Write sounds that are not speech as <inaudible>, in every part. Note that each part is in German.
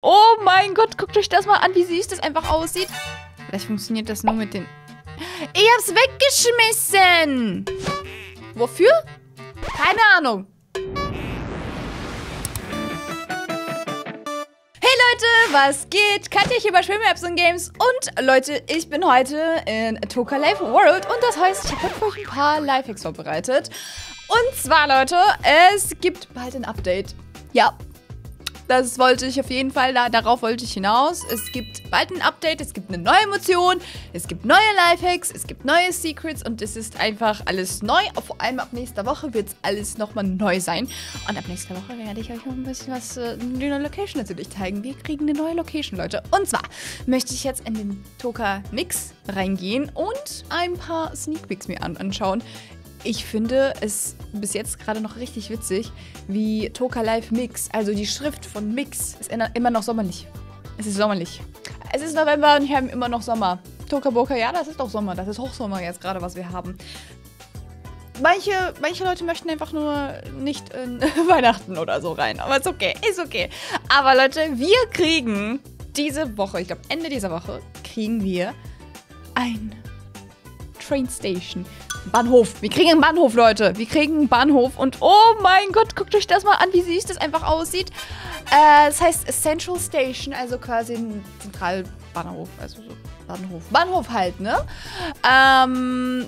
Oh mein Gott, guckt euch das mal an, wie süß das einfach aussieht. Vielleicht funktioniert das nur mit den... Ich hab's weggeschmissen! Wofür? Keine Ahnung. Hey Leute, was geht? Katja hier bei Schwimmen Apps und Games. Und Leute, ich bin heute in Toka Life World. Und das heißt, ich habe euch ein paar Lifehacks vorbereitet. Und zwar, Leute, es gibt bald ein Update. Ja, das wollte ich auf jeden Fall, da, darauf wollte ich hinaus. Es gibt bald ein Update, es gibt eine neue Emotion, es gibt neue Lifehacks, es gibt neue Secrets und es ist einfach alles neu. Vor allem ab nächster Woche wird es alles nochmal neu sein. Und ab nächster Woche werde ich euch noch ein bisschen was, äh, neue Location natürlich zeigen. Wir kriegen eine neue Location, Leute. Und zwar möchte ich jetzt in den Toka Mix reingehen und ein paar Sneak Peeks mir an anschauen. Ich finde es bis jetzt gerade noch richtig witzig, wie Toka Live Mix, also die Schrift von Mix, ist immer noch sommerlich. Es ist sommerlich. Es ist November und wir haben immer noch Sommer. Toka Boka, ja, das ist doch Sommer. Das ist Hochsommer jetzt gerade, was wir haben. Manche, manche Leute möchten einfach nur nicht in <laughs> Weihnachten oder so rein. Aber ist okay, ist okay. Aber Leute, wir kriegen diese Woche, ich glaube Ende dieser Woche, kriegen wir ein Train Station. Bahnhof. Wir kriegen einen Bahnhof, Leute. Wir kriegen einen Bahnhof. Und oh mein Gott, guckt euch das mal an, wie süß das einfach aussieht. Äh, das heißt Central Station, also quasi ein Zentralbahnhof. Also so Bahnhof. Bahnhof halt, ne? Ähm,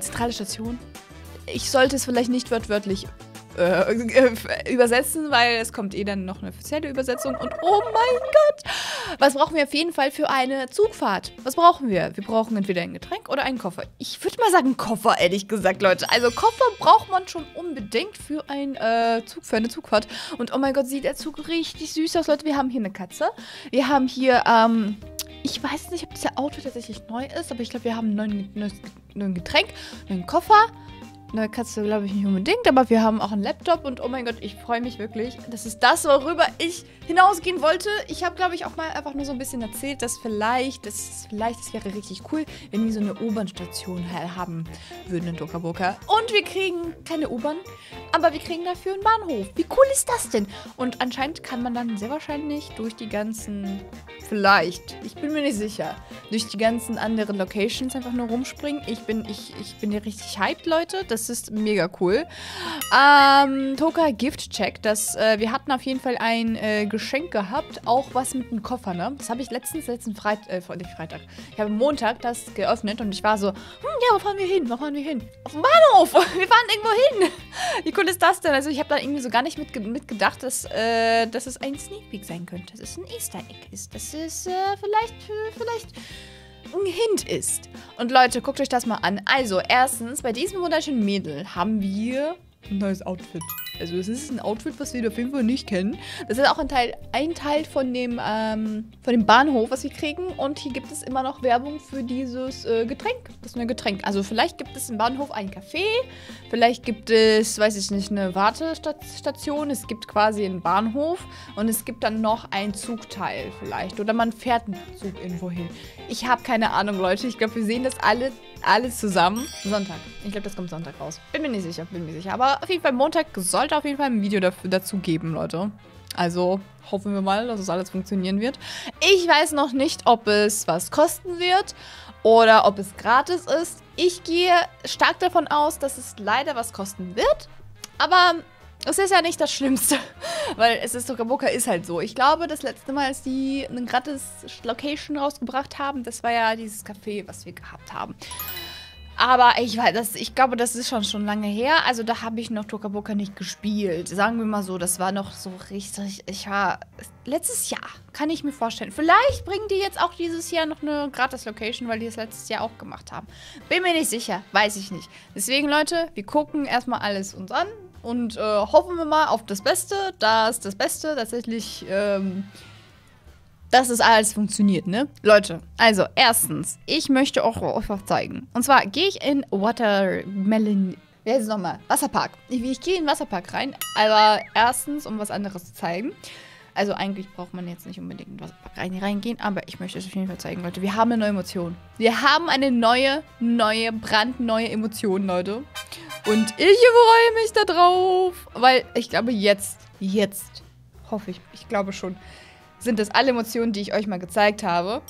zentrale Station. Ich sollte es vielleicht nicht wörtlich äh, <laughs> übersetzen, weil es kommt eh dann noch eine offizielle Übersetzung. Und oh mein Gott! Was brauchen wir auf jeden Fall für eine Zugfahrt? Was brauchen wir? Wir brauchen entweder ein Getränk oder einen Koffer. Ich würde mal sagen Koffer, ehrlich gesagt, Leute. Also Koffer braucht man schon unbedingt für, ein, äh, Zug, für eine Zugfahrt. Und oh mein Gott, sieht der Zug richtig süß aus, Leute. Wir haben hier eine Katze. Wir haben hier, ähm... Ich weiß nicht, ob dieser Auto tatsächlich neu ist, aber ich glaube, wir haben ein neues, Getränk, einen Koffer, Neue Katze glaube ich nicht unbedingt, aber wir haben auch einen Laptop und oh mein Gott, ich freue mich wirklich. Das ist das, worüber ich hinausgehen wollte. Ich habe, glaube ich, auch mal einfach nur so ein bisschen erzählt, dass vielleicht, das vielleicht, das wäre richtig cool, wenn wir so eine U-Bahn-Station haben würden in Dokaboka. Und wir kriegen keine U-Bahn, aber wir kriegen dafür einen Bahnhof. Wie cool ist das denn? Und anscheinend kann man dann sehr wahrscheinlich durch die ganzen, vielleicht, ich bin mir nicht sicher, durch die ganzen anderen Locations einfach nur rumspringen. Ich bin, ich, ich bin hier richtig hyped, Leute. Das das ist mega cool. Ähm, Toka Gift Check. Das, äh, wir hatten auf jeden Fall ein äh, Geschenk gehabt. Auch was mit einem Koffer, ne? Das habe ich letztens, letzten Freitag, äh, nicht Freitag. Ich habe Montag das geöffnet und ich war so, hm, ja, wo fahren wir hin? Wo fahren wir hin? Auf den Bahnhof! <laughs> Wir fahren irgendwo hin! Wie cool ist das denn? Also ich habe da irgendwie so gar nicht mitge mitgedacht, dass, äh, dass es ein Sneak Peek sein könnte. Dass es ein Easter Egg ist. Das ist äh, vielleicht, vielleicht ein Hint ist. Und Leute, guckt euch das mal an. Also, erstens, bei diesem wunderschönen Mädel haben wir ein neues Outfit. Also es ist ein Outfit, was wir auf jeden Fall nicht kennen. Das ist auch ein Teil, ein Teil von, dem, ähm, von dem Bahnhof, was wir kriegen. Und hier gibt es immer noch Werbung für dieses äh, Getränk. Das neue Getränk. Also vielleicht gibt es im Bahnhof ein Café. Vielleicht gibt es, weiß ich nicht, eine Wartestation. Es gibt quasi einen Bahnhof. Und es gibt dann noch ein Zugteil vielleicht. Oder man fährt einen Zug irgendwo hin. Ich habe keine Ahnung, Leute. Ich glaube, wir sehen das alle, alles zusammen. Sonntag. Ich glaube, das kommt Sonntag raus. Bin mir nicht sicher, bin mir sicher. Aber auf jeden Fall Montag sollte auf jeden Fall ein Video dafür, dazu geben, Leute. Also hoffen wir mal, dass es alles funktionieren wird. Ich weiß noch nicht, ob es was kosten wird oder ob es gratis ist. Ich gehe stark davon aus, dass es leider was kosten wird. Aber es ist ja nicht das Schlimmste, <laughs> weil es ist Tokaboka ist halt so. Ich glaube, das letzte Mal, als die eine gratis Location rausgebracht haben, das war ja dieses Café, was wir gehabt haben. Aber ich weiß, das, ich glaube, das ist schon schon lange her. Also da habe ich noch Tokaboka nicht gespielt. Sagen wir mal so, das war noch so richtig. Ich war letztes Jahr, kann ich mir vorstellen. Vielleicht bringen die jetzt auch dieses Jahr noch eine Gratis-Location, weil die es letztes Jahr auch gemacht haben. Bin mir nicht sicher, weiß ich nicht. Deswegen, Leute, wir gucken erstmal alles uns an und äh, hoffen wir mal auf das Beste, dass das Beste tatsächlich ähm, dass es alles funktioniert, ne? Leute, also erstens, ich möchte auch euch was zeigen. Und zwar gehe ich in Watermelon... Wie heißt es nochmal? Wasserpark. Ich, ich gehe in den Wasserpark rein, aber erstens, um was anderes zu zeigen. Also eigentlich braucht man jetzt nicht unbedingt in den Wasserpark rein, reingehen, aber ich möchte es auf jeden Fall zeigen, Leute. Wir haben eine neue Emotion. Wir haben eine neue, neue, brandneue Emotion, Leute. Und ich freue mich da drauf, weil ich glaube jetzt, jetzt, hoffe ich, ich glaube schon, sind das alle Emotionen, die ich euch mal gezeigt habe,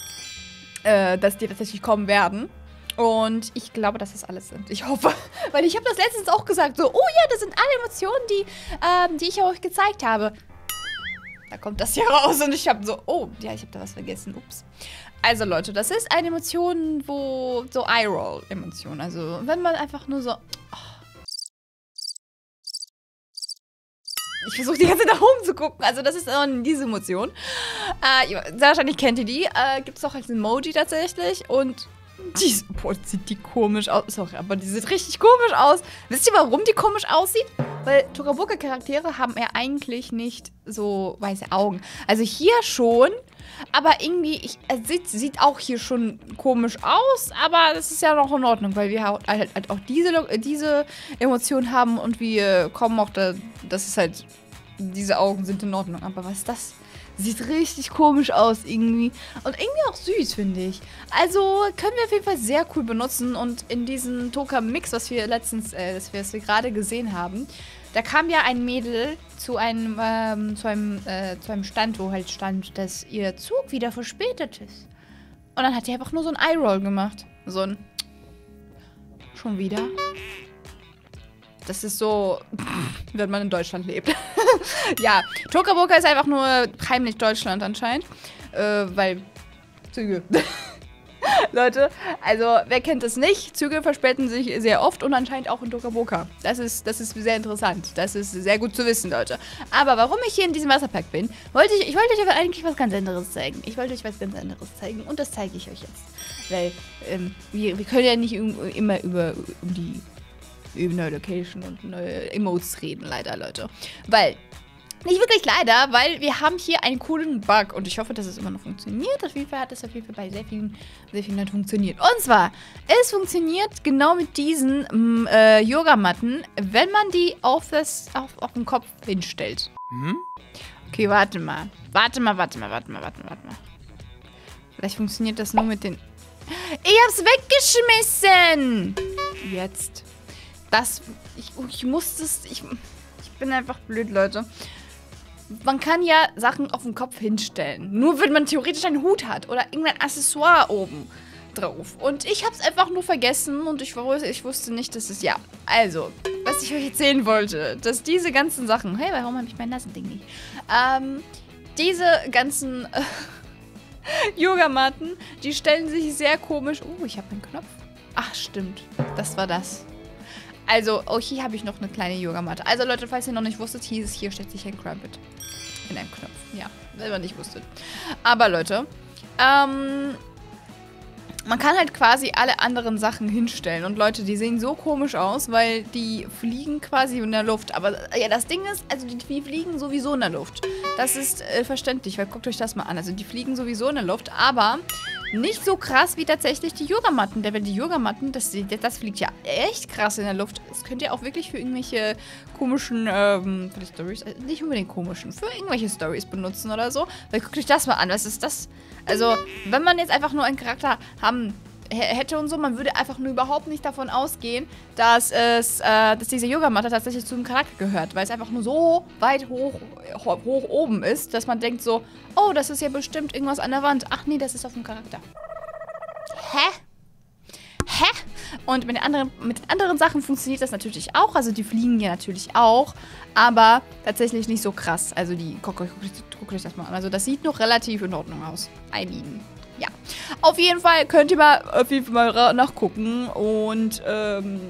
äh, dass die tatsächlich kommen werden. Und ich glaube, dass das alles sind. Ich hoffe. <laughs> Weil ich habe das letztens auch gesagt. So, oh ja, das sind alle Emotionen, die, ähm, die ich euch gezeigt habe. Da kommt das hier <laughs> raus und ich habe so, oh, ja, ich habe da was vergessen. Ups. Also Leute, das ist eine Emotion, wo so Eye-Roll-Emotion. Also wenn man einfach nur so... Oh. Versuche die ganze Zeit nach oben zu gucken. Also das ist äh, diese Emotion. Äh, sehr wahrscheinlich kennt ihr die. Äh, Gibt es auch als Emoji tatsächlich. Und die, boah, sieht die komisch aus. Sorry, aber die sieht richtig komisch aus. Wisst ihr, warum die komisch aussieht? Weil Tokaboka-Charaktere haben ja eigentlich nicht so weiße Augen. Also hier schon, aber irgendwie, ich, es sieht, sieht auch hier schon komisch aus, aber das ist ja noch in Ordnung, weil wir halt, halt auch diese, diese Emotion haben und wir kommen auch da, das ist halt, diese Augen sind in Ordnung. Aber was ist das? Sieht richtig komisch aus irgendwie. Und irgendwie auch süß, finde ich. Also können wir auf jeden Fall sehr cool benutzen. Und in diesem Toka-Mix, was wir letztens, äh, das wir, wir gerade gesehen haben, da kam ja ein Mädel zu einem, ähm, zu einem, äh, zu einem Stand, wo halt stand, dass ihr Zug wieder verspätet ist. Und dann hat die einfach nur so ein Eye-Roll gemacht. So ein... Schon wieder? Das ist so, wenn man in Deutschland lebt. <laughs> ja, Tokaboka ist einfach nur heimlich Deutschland anscheinend. Äh, weil Züge. <laughs> Leute, also wer kennt es nicht? Züge verspäten sich sehr oft und anscheinend auch in Tokaboka. Das ist, das ist sehr interessant. Das ist sehr gut zu wissen, Leute. Aber warum ich hier in diesem Wasserpark bin, wollte ich, ich wollte euch aber eigentlich was ganz anderes zeigen. Ich wollte euch was ganz anderes zeigen und das zeige ich euch jetzt. Weil ähm, wir, wir können ja nicht immer über um die über neue Location und neue Emotes reden, leider, Leute. Weil nicht wirklich leider, weil wir haben hier einen coolen Bug und ich hoffe, dass es immer noch funktioniert. Auf jeden Fall hat es auf jeden Fall bei sehr vielen, sehr vielen Leuten funktioniert. Und zwar, es funktioniert genau mit diesen mm, äh, Yogamatten, wenn man die auf, das, auf, auf den Kopf hinstellt. Hm? Okay, warte mal. Warte mal, warte mal, warte mal, warte mal, warte mal. Vielleicht funktioniert das nur mit den... Ich hab's weggeschmissen! Jetzt. Das, ich, ich muss das, ich, ich bin einfach blöd, Leute. Man kann ja Sachen auf den Kopf hinstellen. Nur wenn man theoretisch einen Hut hat oder irgendein Accessoire oben drauf. Und ich habe es einfach nur vergessen und ich, ich wusste nicht, dass es... Ja, also, was ich euch erzählen wollte, dass diese ganzen Sachen... Hey, warum habe ich mein Nasending nicht? Ähm, diese ganzen äh, <laughs> Yogamatten, die stellen sich sehr komisch... Oh, ich habe einen Knopf. Ach, stimmt. Das war das. Also, oh, hier habe ich noch eine kleine Yogamatte. Also, Leute, falls ihr noch nicht wusstet, hier, ist, hier steckt sich ein Crumpet. In einem Knopf. Ja, wenn ihr nicht wusstet. Aber, Leute, ähm, man kann halt quasi alle anderen Sachen hinstellen. Und Leute, die sehen so komisch aus, weil die fliegen quasi in der Luft. Aber ja, das Ding ist, also die, die fliegen sowieso in der Luft. Das ist äh, verständlich, weil guckt euch das mal an. Also die fliegen sowieso in der Luft, aber nicht so krass wie tatsächlich die Yogamatten. Denn die Yogamatten, das, das fliegt ja echt krass in der Luft. Das könnt ihr auch wirklich für irgendwelche komischen, ähm, Stories, äh, nicht unbedingt komischen, für irgendwelche Stories benutzen oder so. Weil guckt euch das mal an. Was ist das? Also, wenn man jetzt einfach nur einen Charakter haben hätte und so, man würde einfach nur überhaupt nicht davon ausgehen, dass es, äh, dass diese Yogamatte tatsächlich zu dem Charakter gehört, weil es einfach nur so weit hoch, hoch oben ist, dass man denkt so, oh, das ist ja bestimmt irgendwas an der Wand. Ach nee, das ist auf dem Charakter. Hä? Hä? Und mit den, anderen, mit den anderen Sachen funktioniert das natürlich auch. Also die fliegen ja natürlich auch. Aber tatsächlich nicht so krass. Also die, guckt guck, guck, guck euch das mal an. Also das sieht noch relativ in Ordnung aus. I mean, ja. Auf jeden Fall könnt ihr mal auf jeden Fall mal nachgucken und ähm,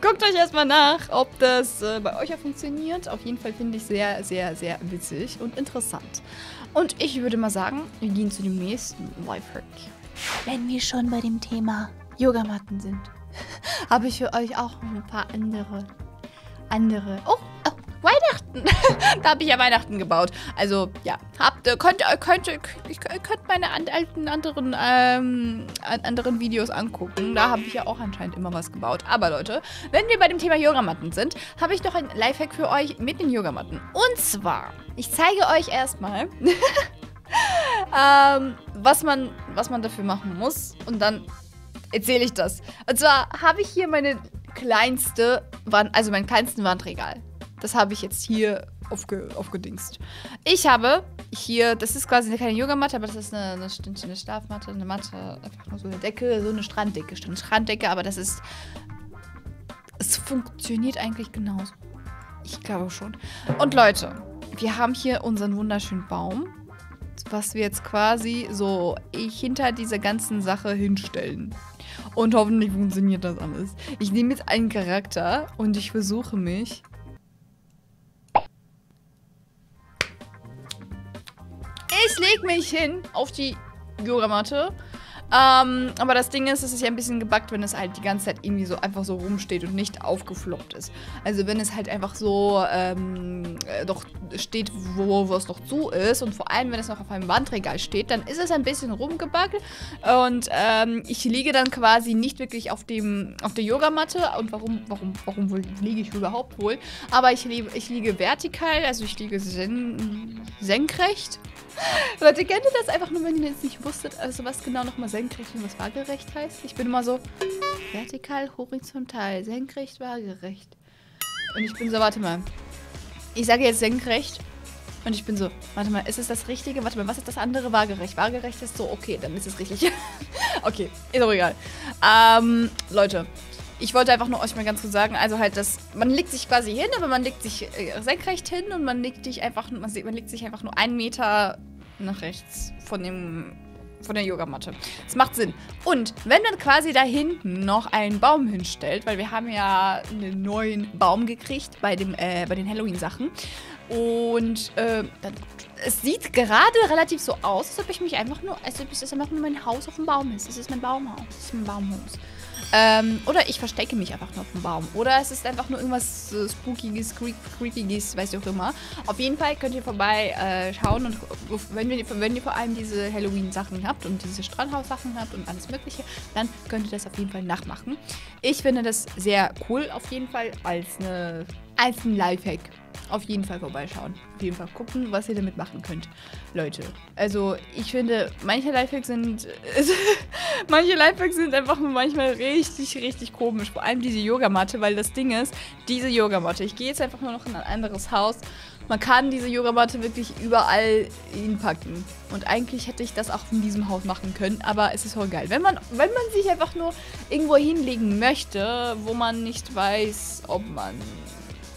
guckt euch erstmal nach, ob das äh, bei euch ja funktioniert. Auf jeden Fall finde ich sehr, sehr, sehr witzig und interessant. Und ich würde mal sagen, wir gehen zu dem nächsten Lifehack. Wenn wir schon bei dem Thema Yogamatten sind, <laughs> habe ich für euch auch ein paar andere, andere, oh, oh Weihnachten. <laughs> da habe ich ja Weihnachten gebaut. Also, ja. Habt, könnt, könnt, könnt meine alten anderen, ähm, anderen Videos angucken. Da habe ich ja auch anscheinend immer was gebaut. Aber Leute, wenn wir bei dem Thema Yogamatten sind, habe ich noch ein Lifehack für euch mit den Yogamatten. Und zwar, ich zeige euch erstmal, <laughs> ähm, was, man, was man dafür machen muss. Und dann erzähle ich das. Und zwar habe ich hier meine kleinste Wand, also mein kleinsten Wandregal. Das habe ich jetzt hier aufge, aufgedingst. Ich habe hier, das ist quasi keine Yogamatte, aber das ist eine, eine, eine Schlafmatte, eine Matte, einfach nur so eine Decke, so eine Stranddecke. Eine Stranddecke, aber das ist. Es funktioniert eigentlich genauso. Ich glaube schon. Und Leute, wir haben hier unseren wunderschönen Baum, was wir jetzt quasi so hinter dieser ganzen Sache hinstellen. Und hoffentlich funktioniert das alles. Ich nehme jetzt einen Charakter und ich versuche mich leg mich hin auf die Yogamatte. Ähm, aber das Ding ist, es ist ja ein bisschen gebackt, wenn es halt die ganze Zeit irgendwie so einfach so rumsteht und nicht aufgefloppt ist. Also wenn es halt einfach so ähm, äh, doch steht, wo, wo es noch zu ist und vor allem, wenn es noch auf einem Wandregal steht, dann ist es ein bisschen rumgebackt und ähm, ich liege dann quasi nicht wirklich auf dem auf der Yogamatte und warum warum warum liege ich überhaupt wohl? Aber ich, liege, ich liege vertikal, also ich liege sen senkrecht <laughs> Leute, kennt ihr das einfach nur, wenn ihr jetzt nicht wusstet, also was genau nochmal senkrecht und was waagerecht heißt? Ich bin immer so vertikal, horizontal, senkrecht, waagerecht. Und ich bin so, warte mal. Ich sage jetzt senkrecht. Und ich bin so, warte mal, ist es das Richtige? Warte mal, was ist das andere? Waagerecht. Waagerecht ist so, okay, dann ist es richtig. <laughs> okay, ist auch egal. Ähm, Leute, ich wollte einfach nur euch mal ganz kurz sagen, also halt, dass man legt sich quasi hin, aber man legt sich äh, senkrecht hin und man legt sich einfach, man, man legt sich einfach nur einen Meter nach rechts von dem von der Yogamatte. Das macht Sinn. Und wenn man quasi da hinten noch einen Baum hinstellt, weil wir haben ja einen neuen Baum gekriegt bei, dem, äh, bei den Halloween-Sachen. Und äh, dann, es sieht gerade relativ so aus, als ob ich mich einfach nur, als ob es einfach nur mein Haus auf dem Baum ist. Es ist mein Baumhaus. Es ist mein Baumhaus. Ähm, oder ich verstecke mich einfach nur auf dem Baum. Oder es ist einfach nur irgendwas äh, Spookiges, Creepiges, weiß ich auch immer. Auf jeden Fall könnt ihr vorbei äh, schauen und wenn ihr, wenn ihr vor allem diese Halloween-Sachen habt und diese Strandhaus-Sachen habt und alles mögliche, dann könnt ihr das auf jeden Fall nachmachen. Ich finde das sehr cool auf jeden Fall als, eine, als ein Lifehack auf jeden Fall vorbeischauen. Auf jeden Fall gucken, was ihr damit machen könnt. Leute, also ich finde, manche Lifehacks sind. <laughs> manche Lifehacks sind einfach nur manchmal richtig, richtig komisch. Vor allem diese Yogamatte, weil das Ding ist, diese Yogamatte. Ich gehe jetzt einfach nur noch in ein anderes Haus. Man kann diese Yogamatte wirklich überall hinpacken. Und eigentlich hätte ich das auch in diesem Haus machen können, aber es ist voll geil. Wenn man, wenn man sich einfach nur irgendwo hinlegen möchte, wo man nicht weiß, ob man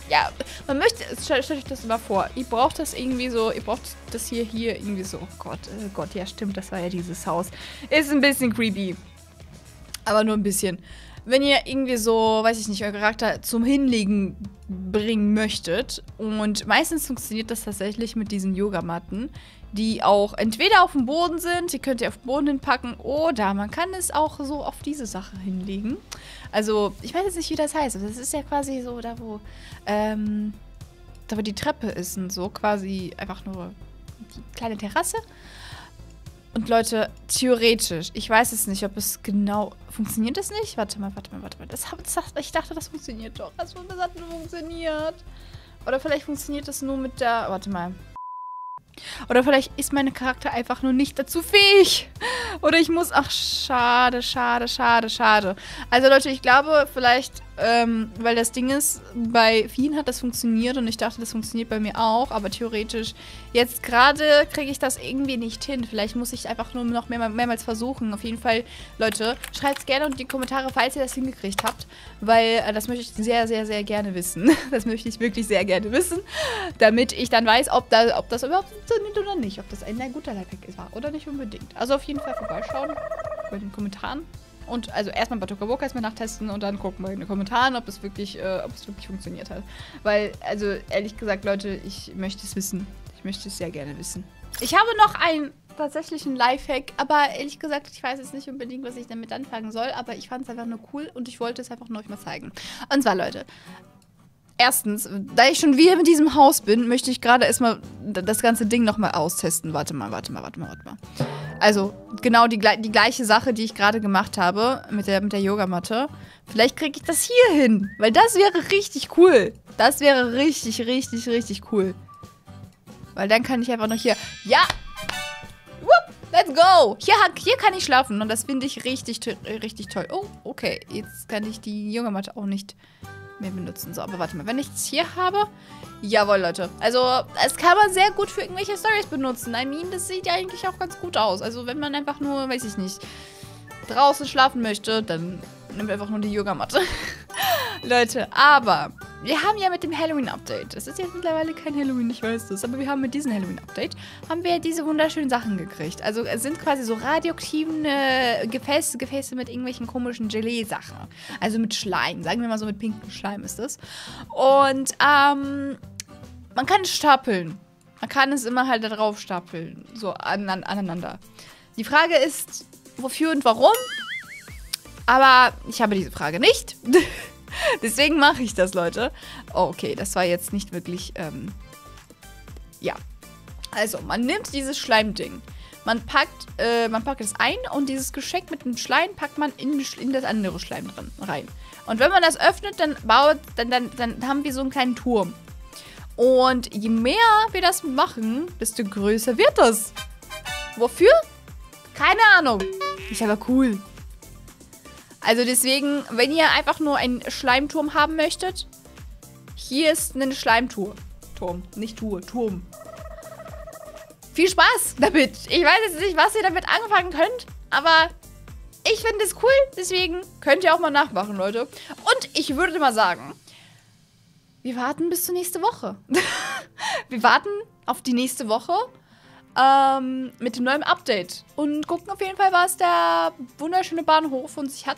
ja, man möchte, stellt euch das mal vor, ihr braucht das irgendwie so, ihr braucht das hier, hier irgendwie so, oh Gott, oh Gott, ja stimmt, das war ja dieses Haus. Ist ein bisschen creepy, aber nur ein bisschen. Wenn ihr irgendwie so, weiß ich nicht, euer Charakter zum Hinlegen bringen möchtet und meistens funktioniert das tatsächlich mit diesen Yogamatten, die auch entweder auf dem Boden sind, die könnt ihr auf den Boden hinpacken, oder man kann es auch so auf diese Sache hinlegen. Also, ich weiß jetzt nicht, wie das heißt, das ist ja quasi so da, wo, ähm, da wo die Treppe ist und so, quasi einfach nur die kleine Terrasse. Und Leute, theoretisch, ich weiß es nicht, ob es genau. Funktioniert das nicht? Warte mal, warte mal, warte mal. Das, das, ich dachte, das funktioniert doch. Das, das hat nur funktioniert. Oder vielleicht funktioniert das nur mit der. Warte mal. Oder vielleicht ist mein Charakter einfach nur nicht dazu fähig. Oder ich muss... Ach, schade, schade, schade, schade. Also Leute, ich glaube, vielleicht ähm, weil das Ding ist, bei vielen hat das funktioniert und ich dachte, das funktioniert bei mir auch, aber theoretisch, jetzt gerade kriege ich das irgendwie nicht hin. Vielleicht muss ich einfach nur noch mehr, mehrmals versuchen. Auf jeden Fall, Leute, schreibt es gerne in die Kommentare, falls ihr das hingekriegt habt, weil äh, das möchte ich sehr, sehr, sehr gerne wissen. <laughs> Das möchte ich wirklich sehr gerne wissen, damit ich dann weiß, ob, da, ob das überhaupt funktioniert oder nicht. Ob das ein guter Lifehack war oder nicht unbedingt. Also auf jeden Fall vorbeischauen bei den Kommentaren. Und also erstmal bei Tokaboka erstmal nachtesten und dann gucken wir in den Kommentaren, ob es wirklich, äh, ob es wirklich funktioniert hat. Weil, also ehrlich gesagt, Leute, ich möchte es wissen. Ich möchte es sehr gerne wissen. Ich habe noch einen tatsächlichen Lifehack, aber ehrlich gesagt, ich weiß jetzt nicht unbedingt, was ich damit anfangen soll, aber ich fand es einfach nur cool und ich wollte es einfach nur euch mal zeigen. Und zwar, Leute, erstens, da ich schon wieder mit diesem Haus bin, möchte ich gerade erstmal das ganze Ding nochmal austesten. Warte mal, warte mal, warte mal, warte mal. Also, genau die, die gleiche Sache, die ich gerade gemacht habe mit der, mit der Yogamatte. Vielleicht kriege ich das hier hin, weil das wäre richtig cool. Das wäre richtig, richtig, richtig cool. Weil dann kann ich einfach noch hier... Ja! Whoop, let's go! Hier, hier kann ich schlafen und das finde ich richtig, richtig toll. Oh, okay. Jetzt kann ich die Yogamatte auch nicht mehr benutzen. So, aber warte mal, wenn ich es hier habe. Jawohl, Leute. Also, es kann man sehr gut für irgendwelche Stories benutzen. I mean, das sieht ja eigentlich auch ganz gut aus. Also, wenn man einfach nur, weiß ich nicht, draußen schlafen möchte, dann nimmt einfach nur die Yogamatte. <laughs> Leute, aber wir haben ja mit dem Halloween-Update, es ist jetzt mittlerweile kein Halloween, ich weiß das, aber wir haben mit diesem Halloween-Update, haben wir diese wunderschönen Sachen gekriegt. Also es sind quasi so radioaktiven äh, Gefäße, Gefäße mit irgendwelchen komischen Gelee-Sachen. Also mit Schleim, sagen wir mal so mit pinkem Schleim ist das. Und ähm, man kann es stapeln. Man kann es immer halt da drauf stapeln, so an, an, aneinander. Die Frage ist, wofür und warum? Aber ich habe diese Frage nicht. <laughs> Deswegen mache ich das, Leute. Oh, okay, das war jetzt nicht wirklich, ähm, ja. Also, man nimmt dieses Schleimding. Man packt, äh, man packt es ein und dieses Geschenk mit dem Schleim packt man in, in das andere Schleim drin, rein. Und wenn man das öffnet, dann baut, dann, dann, dann haben wir so einen kleinen Turm. Und je mehr wir das machen, desto größer wird das. Wofür? Keine Ahnung. Ist aber cool. Also deswegen, wenn ihr einfach nur einen Schleimturm haben möchtet, hier ist ein Schleimturm. Turm, nicht Tour, Turm. Viel Spaß damit. Ich weiß jetzt nicht, was ihr damit anfangen könnt, aber ich finde es cool, deswegen könnt ihr auch mal nachmachen, Leute. Und ich würde mal sagen, wir warten bis zur nächsten Woche. <laughs> wir warten auf die nächste Woche ähm, mit dem neuen Update und gucken auf jeden Fall, was der wunderschöne Bahnhof von sich hat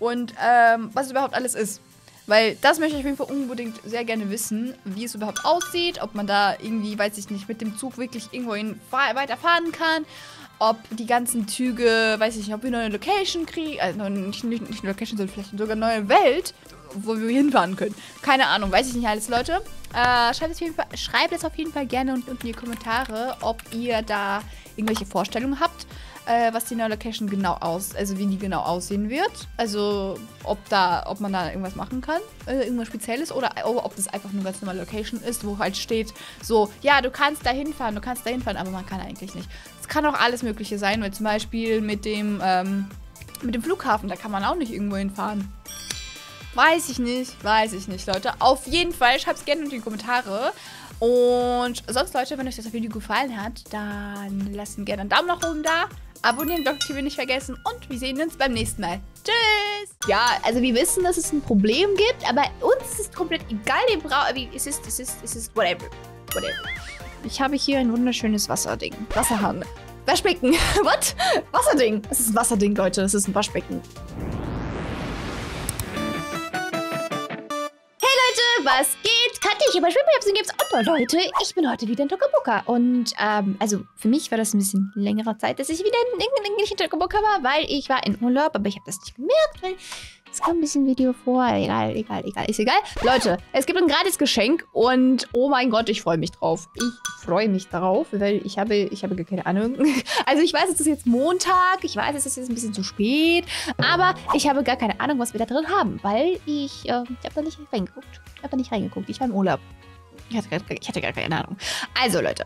und ähm, was überhaupt alles ist. Weil das möchte ich auf jeden Fall unbedingt sehr gerne wissen, wie es überhaupt aussieht, ob man da irgendwie, weiß ich nicht, mit dem Zug wirklich irgendwohin weiterfahren kann, ob die ganzen Züge, weiß ich nicht, ob wir neue Location kriegen, also nicht, nicht, nicht eine Location, sondern vielleicht sogar eine neue Welt, wo wir hinfahren können. Keine Ahnung, weiß ich nicht alles, Leute. Äh, schreibt, es auf jeden Fall, schreibt es auf jeden Fall gerne unten in die Kommentare, ob ihr da irgendwelche Vorstellungen habt äh, was die neue Location genau aus, also wie die genau aussehen wird. Also ob da, ob man da irgendwas machen kann, äh, irgendwas Spezielles oder ob das einfach nur ganz normale Location ist, wo halt steht, so, ja, du kannst da hinfahren, du kannst da hinfahren, aber man kann eigentlich nicht. Es kann auch alles Mögliche sein, weil zum Beispiel mit dem, ähm, mit dem Flughafen, da kann man auch nicht irgendwo hinfahren. Weiß ich nicht, weiß ich nicht, Leute. Auf jeden Fall, schreibt es gerne in die Kommentare. Und sonst, Leute, wenn euch das Video gefallen hat, dann lasst gerne einen Daumen nach oben da abonnieren, Glockenaktivieren nicht vergessen und wir sehen uns beim nächsten Mal. Tschüss! Ja, also wir wissen, dass es ein Problem gibt, aber uns ist es komplett egal. Wir brauchen, es ist, es ist, es ist, whatever. Whatever. Ich habe hier ein wunderschönes Wasserding. Wasserhahn. Waschbecken. <laughs> Was? Wasserding. Das ist ein Wasserding, Leute. Das ist ein Waschbecken. Was geht? Kannte ich aber Schwimmhebsen gibt's auch noch, Leute. Ich bin heute wieder in Tokaboka. Und, ähm, also für mich war das ein bisschen längere Zeit, dass ich wieder in, in, in Tokaboka war, weil ich war in Urlaub, aber ich habe das nicht gemerkt, weil es kommt ein bisschen Video vor. Egal, egal, egal. Ist egal. Leute, es gibt ein gratis Geschenk und oh mein Gott, ich freue mich drauf. Ich freue mich darauf, weil ich habe, ich habe keine Ahnung. <laughs> Also ich weiß, es ist jetzt Montag. Ich weiß, es ist jetzt ein bisschen zu spät. Aber ich habe gar keine Ahnung, was wir da drin haben, weil ich, äh, ich habe da nicht reingeguckt. Ich habe da nicht reingeguckt. Ich war im Urlaub. Ich hatte, ich hatte gar keine Ahnung. Also Leute,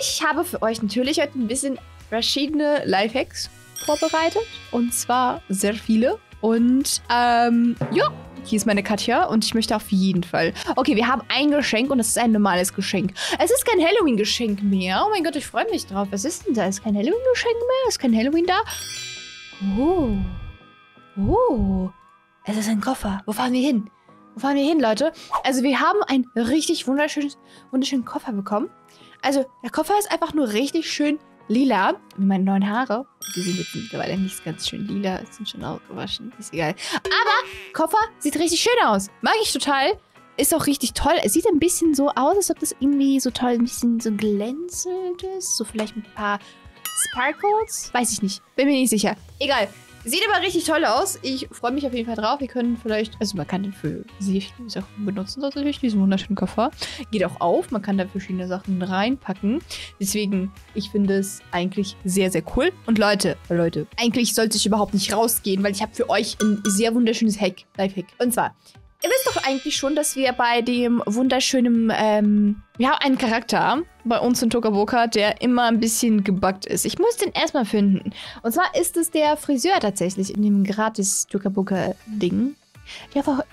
ich habe für euch natürlich heute ein bisschen verschiedene Lifehacks vorbereitet. Und zwar sehr viele. Und ähm, ja, hier ist meine Katja und ich möchte auf jeden Fall. Okay, wir haben ein Geschenk und es ist ein normales Geschenk. Es ist kein Halloween-Geschenk mehr. Oh mein Gott, ich freue mich drauf. Was ist denn da? Ist kein Halloween-Geschenk mehr? Ist kein Halloween da? Oh. Oh. Es ist ein Koffer. Wo fahren wir hin? Wo fahren wir hin, Leute? Also wir haben einen richtig wunderschönen, wunderschönen Koffer bekommen. Also der Koffer ist einfach nur richtig schön lila, wie meine neuen Haare. Die sind jetzt mittlerweile nicht ganz schön lila, sind schon ausgewaschen, ist egal. Aber Koffer sieht richtig schön aus. Mag ich total. Ist auch richtig toll. Es sieht ein bisschen so aus, als ob das irgendwie so toll ein bisschen so glänzend ist. So vielleicht mit ein paar Sparkles. Weiß ich nicht. Bin mir nicht sicher. Egal. Sieht aber richtig toll aus. Ich freue mich auf jeden Fall drauf. Wir können vielleicht, also man kann den für sehr viele Sachen benutzen, natürlich, diesen wunderschönen Koffer. Geht auch auf, man kann da verschiedene Sachen reinpacken. Deswegen, ich finde es eigentlich sehr, sehr cool. Und Leute, Leute, eigentlich sollte ich überhaupt nicht rausgehen, weil ich habe für euch ein sehr wunderschönes Hack, Live-Hack. Und zwar, Ihr wisst doch eigentlich schon, dass wir bei dem wunderschönen, ähm, wir haben einen Charakter bei uns in Tokaboka, der immer ein bisschen gebuggt ist. Ich muss den erstmal finden. Und zwar ist es der Friseur tatsächlich in dem gratis Tokaboka-Ding.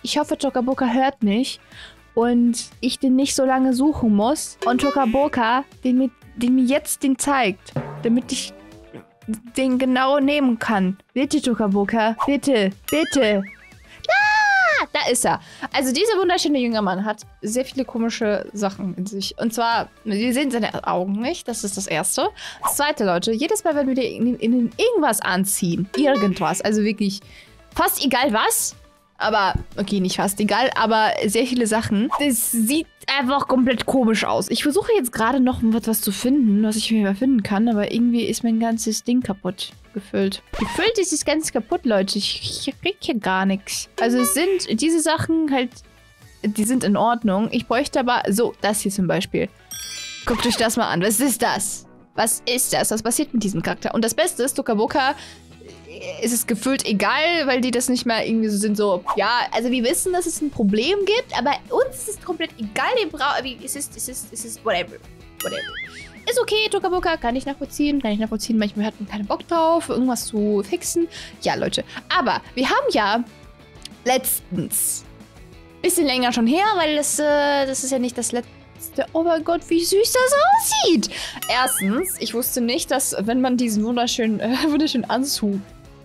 Ich hoffe, Tokaboka hört mich und ich den nicht so lange suchen muss. Und Tokaboka den mir, den mir jetzt den zeigt, damit ich den genau nehmen kann. Bitte, Tokaboka. Bitte, bitte. Da ist er. Also dieser wunderschöne junge Mann hat sehr viele komische Sachen in sich. Und zwar, wir sehen seine Augen nicht. Das ist das Erste. Das Zweite, Leute, jedes Mal, wenn wir in, in irgendwas anziehen, irgendwas, also wirklich fast egal was, aber, okay, nicht fast egal, aber sehr viele Sachen. Das sieht einfach komplett komisch aus. Ich versuche jetzt gerade noch etwas zu finden, was ich mir mal finden kann, aber irgendwie ist mein ganzes Ding kaputt gefüllt. Gefüllt ist es ganz kaputt, Leute. Ich, ich krieg hier gar nichts. Also es sind diese Sachen halt, die sind in Ordnung. Ich bräuchte aber, so, das hier zum Beispiel. Guckt euch das mal an. Was ist das? Was ist das? Was passiert mit diesem Charakter? Und das Beste ist, Tokaboka ist es gefühlt egal, weil die das nicht mehr irgendwie so sind, so, ja, also wir wissen, dass es ein Problem gibt, aber uns ist es komplett egal, wir brauchen, es ist, es ist, es ist, whatever, whatever. Ist okay, Tokaboka, kann ich nachvollziehen, kann ich nachvollziehen, manchmal hat man keinen Bock drauf, irgendwas zu fixen. Ja, Leute, aber wir haben ja letztens, bisschen länger schon her, weil das, äh, das ist ja nicht das letzte Oh mein Gott, wie süß das aussieht. Erstens, ich wusste nicht, dass wenn man diesen wunderschönen, äh, <laughs> wunderschönen Anzug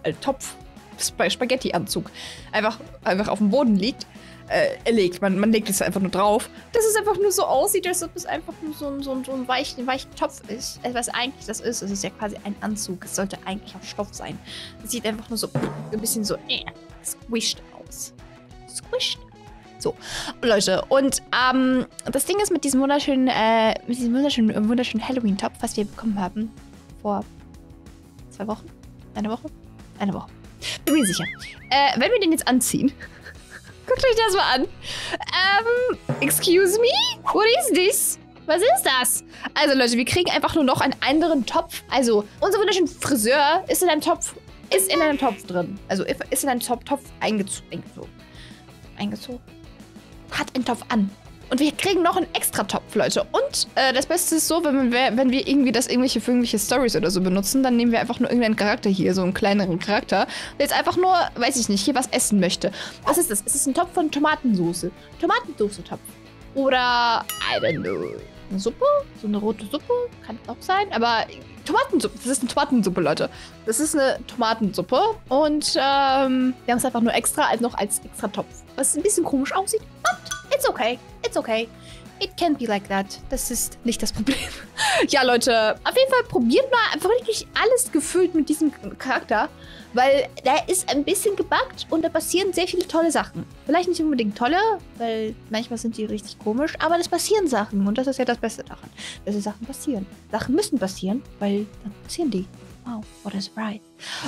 äh, Topf, Sp Spaghetti-Anzug einfach, einfach auf dem Boden liegt, äh, legt. Man, man legt es einfach nur drauf. Dass es einfach nur so aussieht, als ob es einfach nur so, ein, so, so ein weichen, weichen Topf ist. Äh, was eigentlich das ist, es ist ja quasi ein Anzug. Es sollte eigentlich auch Stoff sein. Es sieht einfach nur so ein bisschen so äh, squished aus. Squished. So, Leute, und ähm, das Ding ist mit diesem wunderschönen, äh, mit diesem wunderschönen, wunderschönen Halloween-Topf, was wir bekommen haben, vor zwei Wochen, eine Woche, eine Woche. Bin mir sicher. Äh, wenn wir den jetzt anziehen. <laughs> Guckt euch das mal an. Ähm, excuse me? What is this? Was ist das? Also Leute, wir kriegen einfach nur noch einen anderen Topf. Also, unser wunderschöner Friseur ist in einem Topf, ist in einem Topf drin. Also, ist in einem Topf, Topf eingezogen. Eingezogen. Eingezogen. Hat einen Topf an. Und wir kriegen noch einen extra Topf, Leute. Und äh, das Beste ist so, wenn wir, wenn wir irgendwie das irgendwelche für irgendwelche Stories oder so benutzen, dann nehmen wir einfach nur irgendeinen Charakter hier, so einen kleineren Charakter, der jetzt einfach nur, weiß ich nicht, hier was essen möchte. Was ist das? Es ist ein Topf von Tomatensauce. Tomatensauce-Topf. Oder, I don't know, eine Suppe? So eine rote Suppe? Kann auch sein. Aber Tomatensuppe. Das ist eine Tomatensuppe, Leute. Das ist eine Tomatensuppe. Und ähm, wir haben es einfach nur extra, als noch als extra Topf. Was ein bisschen komisch aussieht. Und It's okay. It's okay. It can be like that. Das ist nicht das Problem. <laughs> ja, Leute, auf jeden Fall probiert mal einfach wirklich alles gefüllt mit diesem Charakter, weil der ist ein bisschen gebackt und da passieren sehr viele tolle Sachen. Vielleicht nicht unbedingt tolle, weil manchmal sind die richtig komisch, aber es passieren Sachen und das ist ja das Beste daran, dass Sachen passieren. Sachen müssen passieren, weil dann passieren die. Wow, what is right?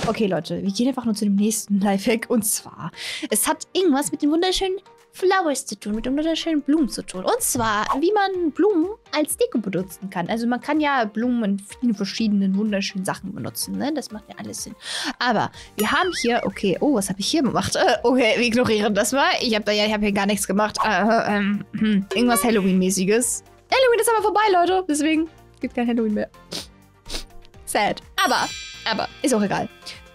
Okay, Leute, wir gehen einfach nur zu dem nächsten <laughs> Lifehack. Und zwar, es hat irgendwas mit dem wunderschönen Flowers zu tun, mit wunderschönen Blumen zu tun. Und zwar, wie man Blumen als Deko benutzen kann. Also man kann ja Blumen in vielen verschiedenen wunderschönen Sachen benutzen. Ne? Das macht ja alles Sinn. Aber wir haben hier, okay, oh, was habe ich hier gemacht? Äh, <laughs> okay, wir ignorieren das mal. Ich habe ja, hab hier gar nichts gemacht. Äh, ähm, hm, irgendwas Halloween-mäßiges. Halloween ist aber vorbei, Leute. Deswegen gibt kein Halloween mehr. Sad. Aber, aber, ist auch egal.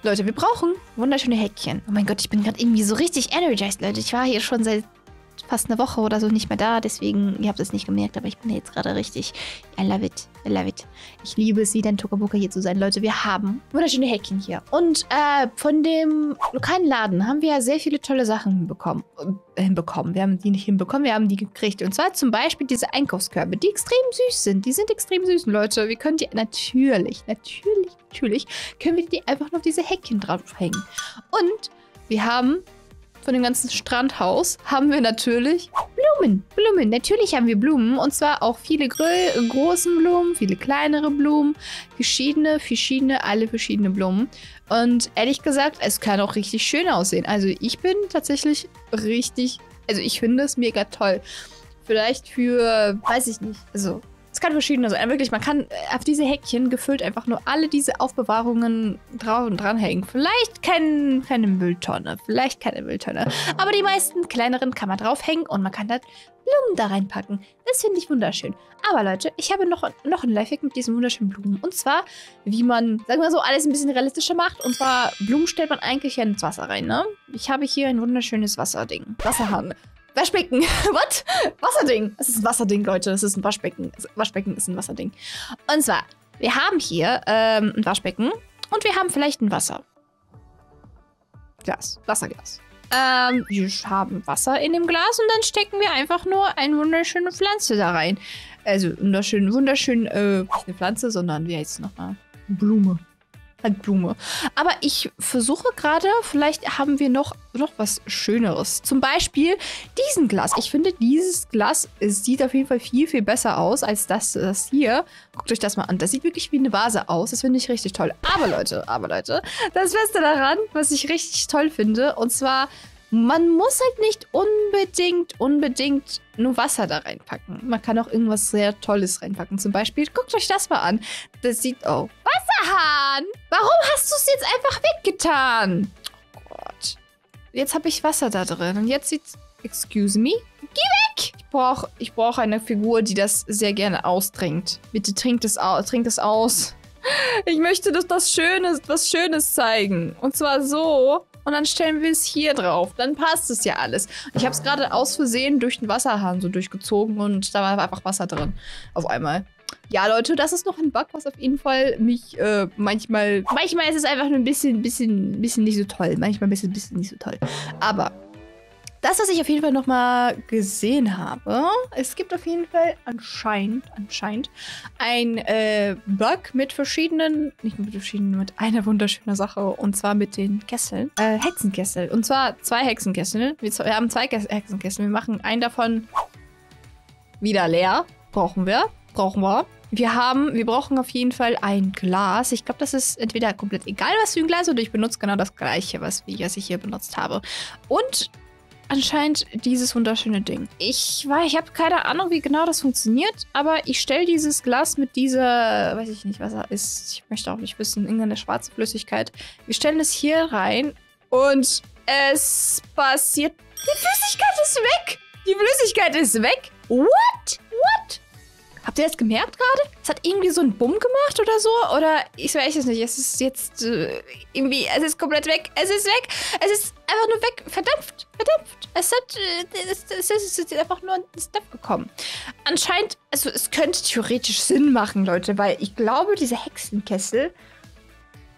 Leute, wir brauchen wunderschöne Häkchen. Oh mein Gott, ich bin gerade irgendwie so richtig energized, Leute. Ich war hier schon seit fast eine Woche oder so nicht mehr da. Deswegen, ihr habt es nicht gemerkt, aber ich bin jetzt gerade richtig. I love it. I love it. Ich liebe es, wieder in Tokaboka hier zu sein, Leute. Wir haben wunderschöne Häkchen hier. Und äh, von dem lokalen Laden haben wir ja sehr viele tolle Sachen hinbekommen. Äh, hinbekommen. Wir haben die nicht hinbekommen, wir haben die gekriegt. Und zwar zum Beispiel diese Einkaufskörbe, die extrem süß sind. Die sind extrem süß, Leute. Wir können die natürlich, natürlich, natürlich, können wir die einfach noch diese Häkchen draufhängen. Und wir haben von dem ganzen Strandhaus haben wir natürlich Blumen. Blumen. Natürlich haben wir Blumen. Und zwar auch viele Gro großen Blumen, viele kleinere Blumen. Verschiedene, verschiedene, alle verschiedene Blumen. Und ehrlich gesagt, es kann auch richtig schön aussehen. Also ich bin tatsächlich richtig, also ich finde es mega toll. Vielleicht für, weiß ich nicht, also kann verschiedene sein. Wirklich, man kann äh, auf diese Häkchen gefüllt einfach nur alle diese Aufbewahrungen drauf und dranhängen. Vielleicht kein, keine Mülltonne, vielleicht keine Mülltonne. Aber die meisten kleineren kann man draufhängen und man kann da Blumen da reinpacken. Das finde ich wunderschön. Aber Leute, ich habe noch, noch ein Lifehack mit diesen wunderschönen Blumen. Und zwar, wie man, sagen wir so, alles ein bisschen realistischer macht. Und zwar, Blumen stellt man eigentlich ja ins Wasser rein, ne? Ich habe hier ein wunderschönes Wasserding. Wasserhahn. Waschbecken. <laughs> Was? Wasserding. Es ist ein Wasserding, Leute. Es ist ein Waschbecken. Waschbecken ist ein Wasserding. Und zwar, wir haben hier ähm, ein Waschbecken und wir haben vielleicht ein Wasser. Glas. Wasserglas. Ähm, wir haben Wasser in dem Glas und dann stecken wir einfach nur eine wunderschöne Pflanze da rein. Also, wunderschön, wunderschön, äh, eine Pflanze, sondern wie heißt es nochmal? Blume. Halt Blume. Aber ich versuche gerade, vielleicht haben wir noch, noch was Schöneres. Zum Beispiel diesen Glas. Ich finde, dieses Glas sieht auf jeden Fall viel, viel besser aus als das, das hier. Guckt euch das mal an. Das sieht wirklich wie eine Vase aus. Das finde ich richtig toll. Aber Leute, aber Leute, das Beste daran, was ich richtig toll finde, und zwar man muss halt nicht unbedingt, unbedingt nur Wasser da reinpacken. Man kann auch irgendwas sehr Tolles reinpacken. Zum Beispiel, guckt euch das mal an. Das sieht, oh, Wasserhahn! Warum hast du es jetzt einfach weggetan? Oh Gott. Jetzt habe ich Wasser da drin und jetzt sieht's, excuse me, geh weg! Ich brauche ich brauch eine Figur, die das sehr gerne austrinkt. Bitte trinkt es, aus, trinkt es aus. Ich möchte, dass das Schönes, was Schönes zeigen. Und zwar so, und dann stellen wir es hier drauf. Dann passt es ja alles. Ich habe es gerade aus Versehen durch den Wasserhahn so durchgezogen und da war einfach Wasser drin. Auf einmal. Ja, Leute, das ist noch ein Bug, was auf jeden Fall mich äh, manchmal. Manchmal ist es einfach nur ein bisschen, bisschen, bisschen nicht so toll. Manchmal ein bisschen, bisschen nicht so toll. Aber das, was ich auf jeden Fall nochmal gesehen habe, es gibt auf jeden Fall anscheinend, anscheinend ein äh, Bug mit verschiedenen, nicht mit verschiedenen, mit einer wunderschönen Sache und zwar mit den Kesseln. Äh, Hexenkessel. Und zwar zwei Hexenkessel. Wir, wir haben zwei Hexenkessel. Wir machen einen davon wieder leer. Brauchen wir. Brauchen wir. Wir haben, wir brauchen auf jeden Fall ein Glas. Ich glaube, das ist entweder komplett egal, was für ein Glas, oder ich benutze genau das gleiche, was, was ich hier benutzt habe. Und anscheinend dieses wunderschöne Ding. Ich war, ich habe keine Ahnung, wie genau das funktioniert, aber ich stelle dieses Glas mit dieser, weiß ich nicht, was er ist. Ich möchte auch nicht wissen, irgendeine schwarze Flüssigkeit. Wir stellen es hier rein und es passiert. Die Flüssigkeit ist weg! Die Flüssigkeit ist weg! What? What? Habt ihr das gemerkt gerade? Es hat irgendwie so einen Bumm gemacht oder so? Oder ich weiß es nicht. Es ist jetzt äh, irgendwie, es ist komplett weg. Es ist weg. Es ist einfach nur weg. Verdampft. Verdampft. Es hat, äh, es, es, es ist einfach nur ins Dampf gekommen. Anscheinend, also es könnte theoretisch Sinn machen, Leute, weil ich glaube, dieser Hexenkessel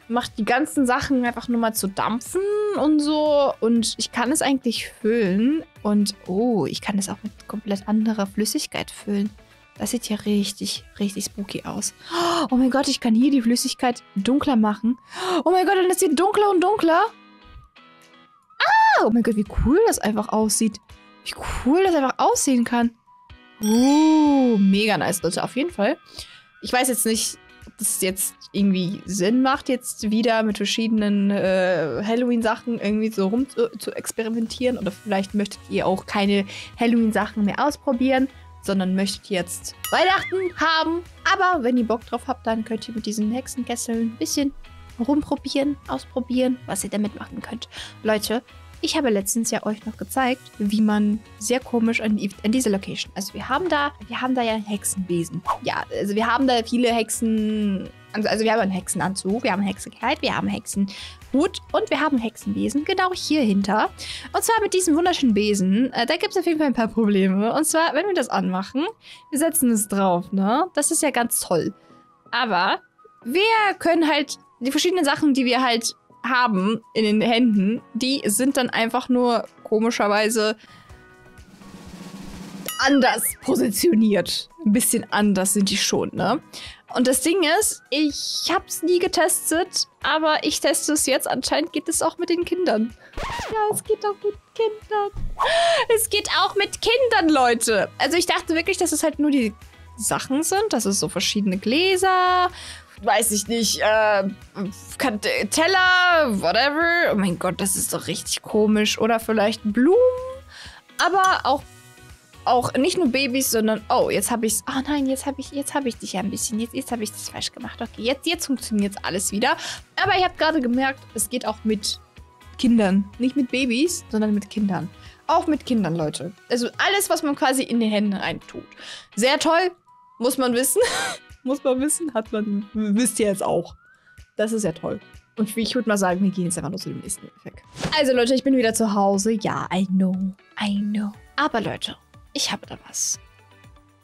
macht die ganzen Sachen einfach nur mal zu dampfen und so. Und ich kann es eigentlich füllen. Und oh, ich kann es auch mit komplett anderer Flüssigkeit füllen. Das sieht ja richtig, richtig spooky aus. Oh mein Gott, ich kann hier die Flüssigkeit dunkler machen. Oh mein Gott, dann ist sie dunkler und dunkler. Ah, oh mein Gott, wie cool das einfach aussieht. Wie cool das einfach aussehen kann. Uh, mega nice, Leute, auf jeden Fall. Ich weiß jetzt nicht, ob das jetzt irgendwie Sinn macht, jetzt wieder mit verschiedenen äh, Halloween-Sachen irgendwie so rum zu, zu experimentieren. Oder vielleicht möchtet ihr auch keine Halloween-Sachen mehr ausprobieren sondern möchtet jetzt Weihnachten haben. Aber wenn ihr Bock drauf habt, dann könnt ihr mit diesen Hexenkesseln ein bisschen rumprobieren, ausprobieren, was ihr damit machen könnt. Leute, ich habe letztens ja euch noch gezeigt, wie man sehr komisch an, an diese Location. Also wir haben da, wir haben da ja einen Hexenbesen. Ja, also wir haben da viele Hexen. Also, also wir haben einen Hexenanzug, wir haben ein Hexenkleid, wir haben Hexenhut und wir haben einen Hexenbesen, genau hier hinter. Und zwar mit diesem wunderschönen Besen. Äh, da gibt es auf jeden Fall ein paar Probleme. Und zwar, wenn wir das anmachen, wir setzen es drauf, ne? Das ist ja ganz toll. Aber wir können halt die verschiedenen Sachen, die wir halt haben in den Händen, die sind dann einfach nur komischerweise anders positioniert. Ein bisschen anders sind die schon, ne? Und das Ding ist, ich hab's nie getestet, aber ich teste es jetzt. Anscheinend geht es auch mit den Kindern. Ja, es geht auch mit Kindern. Es geht auch mit Kindern, Leute. Also ich dachte wirklich, dass es halt nur die Sachen sind. Das ist so verschiedene Gläser weiß ich nicht, äh, Teller, whatever. Oh mein Gott, das ist doch richtig komisch. Oder vielleicht Blumen, aber auch auch nicht nur Babys, sondern oh, jetzt habe ich's. Oh nein, jetzt habe ich jetzt ich dich ja ein bisschen. Jetzt, jetzt habe ich das falsch gemacht. Okay, jetzt jetzt funktioniert alles wieder. Aber ihr habt gerade gemerkt, es geht auch mit Kindern, nicht mit Babys, sondern mit Kindern. Auch mit Kindern, Leute. Also alles, was man quasi in die Hände reintut. Sehr toll, muss man wissen. <laughs> muss man wissen, hat man wisst ihr jetzt auch. Das ist ja toll. Und ich würde mal sagen, wir gehen jetzt einfach nur zu dem nächsten Effekt. Also Leute, ich bin wieder zu Hause. Ja, I know, I know. Aber Leute, ich habe da was.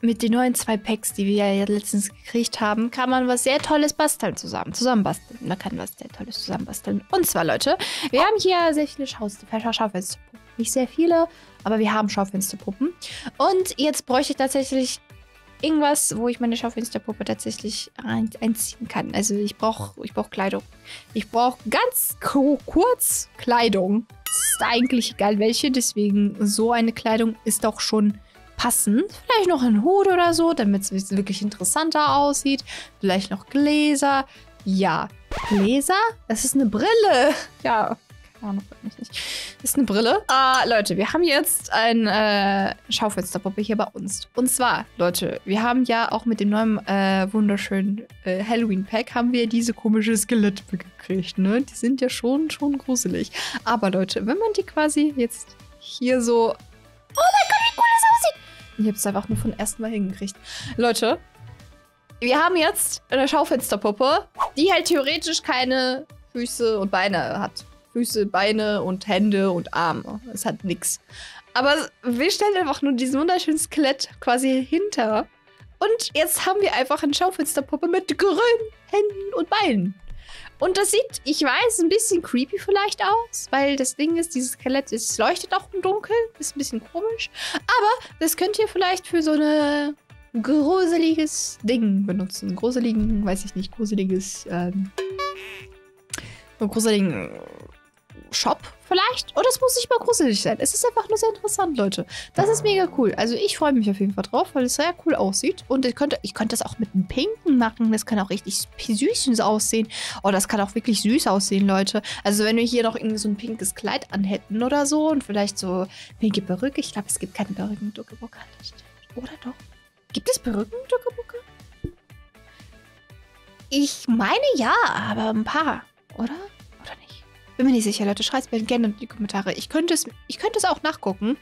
Mit den neuen zwei Packs, die wir ja letztens gekriegt haben, kann man was sehr Tolles basteln zusammen. Zusammenbasteln. Man kann was sehr Tolles zusammenbasteln. Und zwar, Leute, wir haben hier sehr viele Schaufensterpuppen. Nicht sehr viele, aber wir haben Schaufensterpuppen. Und jetzt bräuchte ich tatsächlich irgendwas, wo ich meine Schaufensterpuppe tatsächlich ein einziehen kann. Also ich brauche ich brauch Kleidung. Ich brauche ganz kurz Kleidung. Ist eigentlich egal welche, deswegen so eine Kleidung ist auch schon passend. Vielleicht noch ein Hut oder so, damit es wirklich interessanter aussieht. Vielleicht noch Gläser. Ja, Gläser? Das ist eine Brille. <laughs> Ja, Ahnung, nicht. Das ist eine Brille. Ah, Leute, wir haben jetzt ein äh, Schaufensterpuppe hier bei uns. Und zwar, Leute, wir haben ja auch mit dem neuen äh, wunderschönen äh, Halloween-Pack haben wir diese komische Skelette gekriegt, ne? Die sind ja schon, schon gruselig. Aber Leute, wenn man die quasi jetzt hier so... Oh mein Gott, wie cool das aussieht! Ich habe es einfach nur von ersten Mal hingekriegt. Leute, wir haben jetzt eine Schaufensterpuppe, die halt theoretisch keine Füße und Beine hat. Füße, Beine und Hände und Arme. Es hat nichts. Aber wir stellen einfach nur diesen wunderschönen Skelett quasi hinter. Und jetzt haben wir einfach eine Schaufensterpuppe mit grünen Händen und Beinen. Und das sieht, ich weiß, ein bisschen creepy vielleicht aus, weil das Ding ist, dieses Skelett es leuchtet auch im Dunkeln, ist ein bisschen komisch. Aber das könnt ihr vielleicht für so eine gruseliges Ding benutzen. Gruseligen, weiß ich nicht, gruseliges, ähm, gruseligen Shop vielleicht. Oder es muss nicht mal gruselig sein. Es ist einfach nur sehr interessant, Leute. Das ist mega cool. Also ich freue mich auf jeden Fall drauf, weil es sehr cool aussieht. Und ich könnte, ich könnte das auch mit einem Pinken machen. Das kann auch richtig süß aussehen. Oh, das kann auch wirklich süß aussehen, Leute. Also wenn wir hier noch irgendwie so ein pinkes Kleid anhätten oder so und vielleicht so pinke Perücke. Ich glaube, es gibt keine Perücken in Duckebucke. Oder doch? Gibt es Perücken in Duckebucke? Ich meine ja, aber ein paar, oder? Bin mir nicht sicher, Leute. Schreibt es mir gerne in die Kommentare. Ich könnte es, ich könnte es auch nachgucken.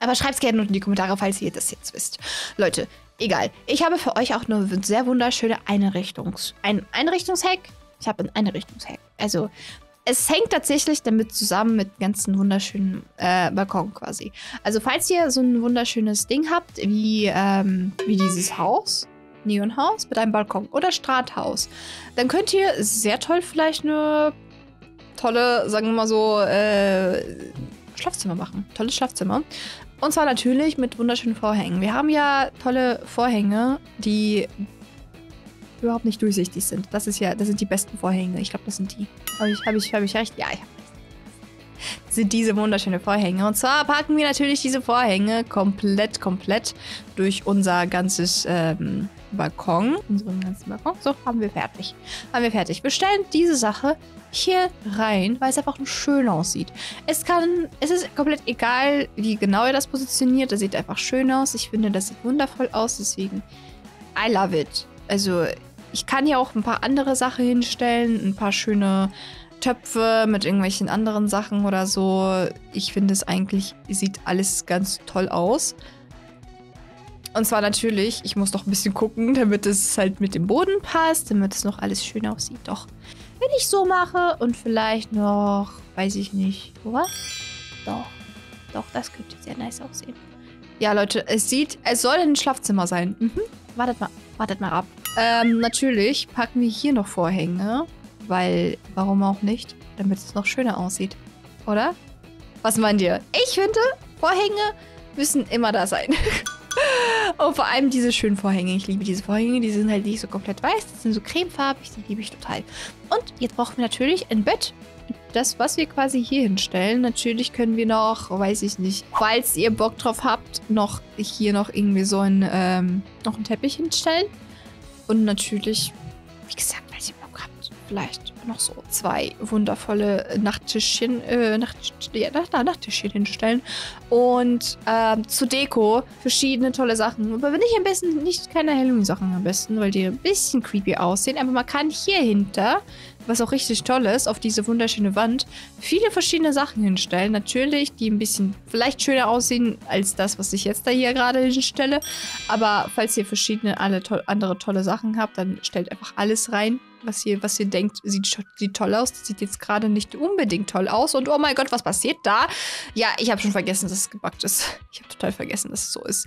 Aber schreibt es gerne unten in die Kommentare, falls ihr das jetzt wisst. Leute, egal. Ich habe für euch auch eine sehr wunderschöne Einrichtungs ein Einrichtungshack. Ich habe ein Einrichtungshack. Also, es hängt tatsächlich damit zusammen mit ganzen wunderschönen äh, Balkon quasi. Also, falls ihr so ein wunderschönes Ding habt, wie, ähm, wie dieses Haus, Neonhaus mit einem Balkon oder Strathaus, dann könnt ihr sehr toll vielleicht eine tolle, sagen wir mal so, äh, Schlafzimmer machen. Tolles Schlafzimmer. Und zwar natürlich mit wunderschönen Vorhängen. Wir haben ja tolle Vorhänge, die überhaupt nicht durchsichtig sind. Das ist ja, das sind die besten Vorhänge. Ich glaube, das sind die. Habe ich, habe ich, habe ich recht? Ja, ich habe sind diese wunderschönen Vorhänge. Und zwar packen wir natürlich diese Vorhänge komplett, komplett durch unser ganzes ähm, Balkon. Unseren ganzen Balkon. So, haben wir fertig. Haben wir fertig. Wir stellen diese Sache hier rein, weil es einfach schön aussieht. Es kann, es ist komplett egal, wie genau ihr das positioniert. Das sieht einfach schön aus. Ich finde, das sieht wundervoll aus. Deswegen, I love it. Also, ich kann hier auch ein paar andere Sachen hinstellen. Ein paar schöne Töpfe mit irgendwelchen anderen Sachen oder so. Ich finde es eigentlich, sieht alles ganz toll aus. Und zwar natürlich, ich muss noch ein bisschen gucken, damit es halt mit dem Boden passt, damit es noch alles schön aussieht. Doch, wenn ich so mache und vielleicht noch, weiß ich nicht, was? Doch, doch, das könnte sehr nice aussehen. Ja, Leute, es sieht, es soll ein Schlafzimmer sein. Mhm. Wartet mal, wartet mal ab. Ähm, natürlich packen wir hier noch Vorhänge, weil, warum auch nicht, damit es noch schöner aussieht. Oder? Was meint ihr? Ich finde, Vorhänge müssen immer da sein. <laughs> Und vor allem diese schönen Vorhänge. Ich liebe diese Vorhänge. Die sind halt nicht so komplett weiß. Die sind so cremefarbig. Die liebe ich total. Und jetzt brauchen wir natürlich ein Bett. Das, was wir quasi hier hinstellen. Natürlich können wir noch, weiß ich nicht, falls ihr Bock drauf habt, noch hier noch irgendwie so ein, ähm, noch einen Teppich hinstellen. Und natürlich, wie gesagt, vielleicht noch so zwei wundervolle Nachttischchen, äh, Nacht, ja, Nachttischchen hinstellen. Und ähm, zu Deko verschiedene tolle Sachen. Aber nicht am besten, nicht keine Halloween-Sachen am besten, weil die ein bisschen creepy aussehen. Aber man kann hier hinter was auch richtig toll ist, auf diese wunderschöne Wand viele verschiedene Sachen hinstellen. Natürlich, die ein bisschen vielleicht schöner aussehen als das, was ich jetzt da hier gerade hinstelle. Aber falls ihr verschiedene alle to andere tolle Sachen habt, dann stellt einfach alles rein, was ihr, was ihr denkt, sieht, sieht toll aus. Das sieht jetzt gerade nicht unbedingt toll aus. Und oh mein Gott, was passiert da? Ja, ich habe schon vergessen, dass es gebackt ist. Ich habe total vergessen, dass es so ist.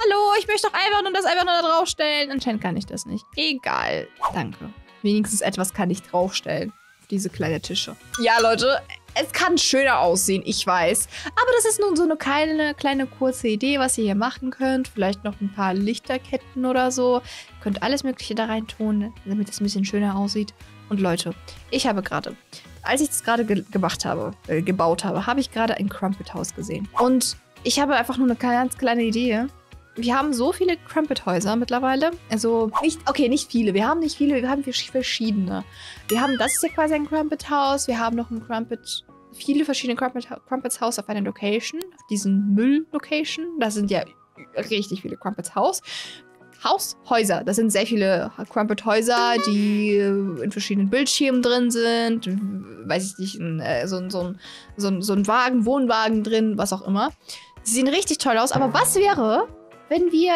Hallo, ich möchte doch einfach nur das einfach nur da draufstellen. Anscheinend kann ich das nicht. Egal. Danke. Wenigstens etwas kann ich draufstellen. Auf diese kleine Tische. Ja, Leute, es kann schöner aussehen, ich weiß. Aber das ist nun so eine kleine, kleine kurze Idee, was ihr hier machen könnt. Vielleicht noch ein paar Lichterketten oder so. Könnt alles Mögliche da rein tun, damit es ein bisschen schöner aussieht. Und Leute, ich habe gerade, als ich das gerade ge gemacht habe, äh, gebaut habe, habe ich gerade ein Crumpet House gesehen. Und ich habe einfach nur eine ganz kleine Idee, wir haben so viele Crumpet-Häuser mittlerweile. Also, nicht, okay, nicht viele. Wir haben nicht viele, wir haben verschiedene. Wir haben, das ist ja quasi ein Crumpet-Haus. Wir haben noch ein Crumpet, viele verschiedene Crumpet, Crumpets Haus auf einer Location. Auf diesen Müll-Location. Da sind ja richtig viele Crumpets Haus. Haushäuser. Das sind sehr viele Crumpet-Häuser, die in verschiedenen Bildschirmen drin sind. Weiß ich nicht, ein, äh, so, so, so, so ein Wagen, Wohnwagen drin, was auch immer. Die sehen richtig toll aus. Aber was wäre, wenn wir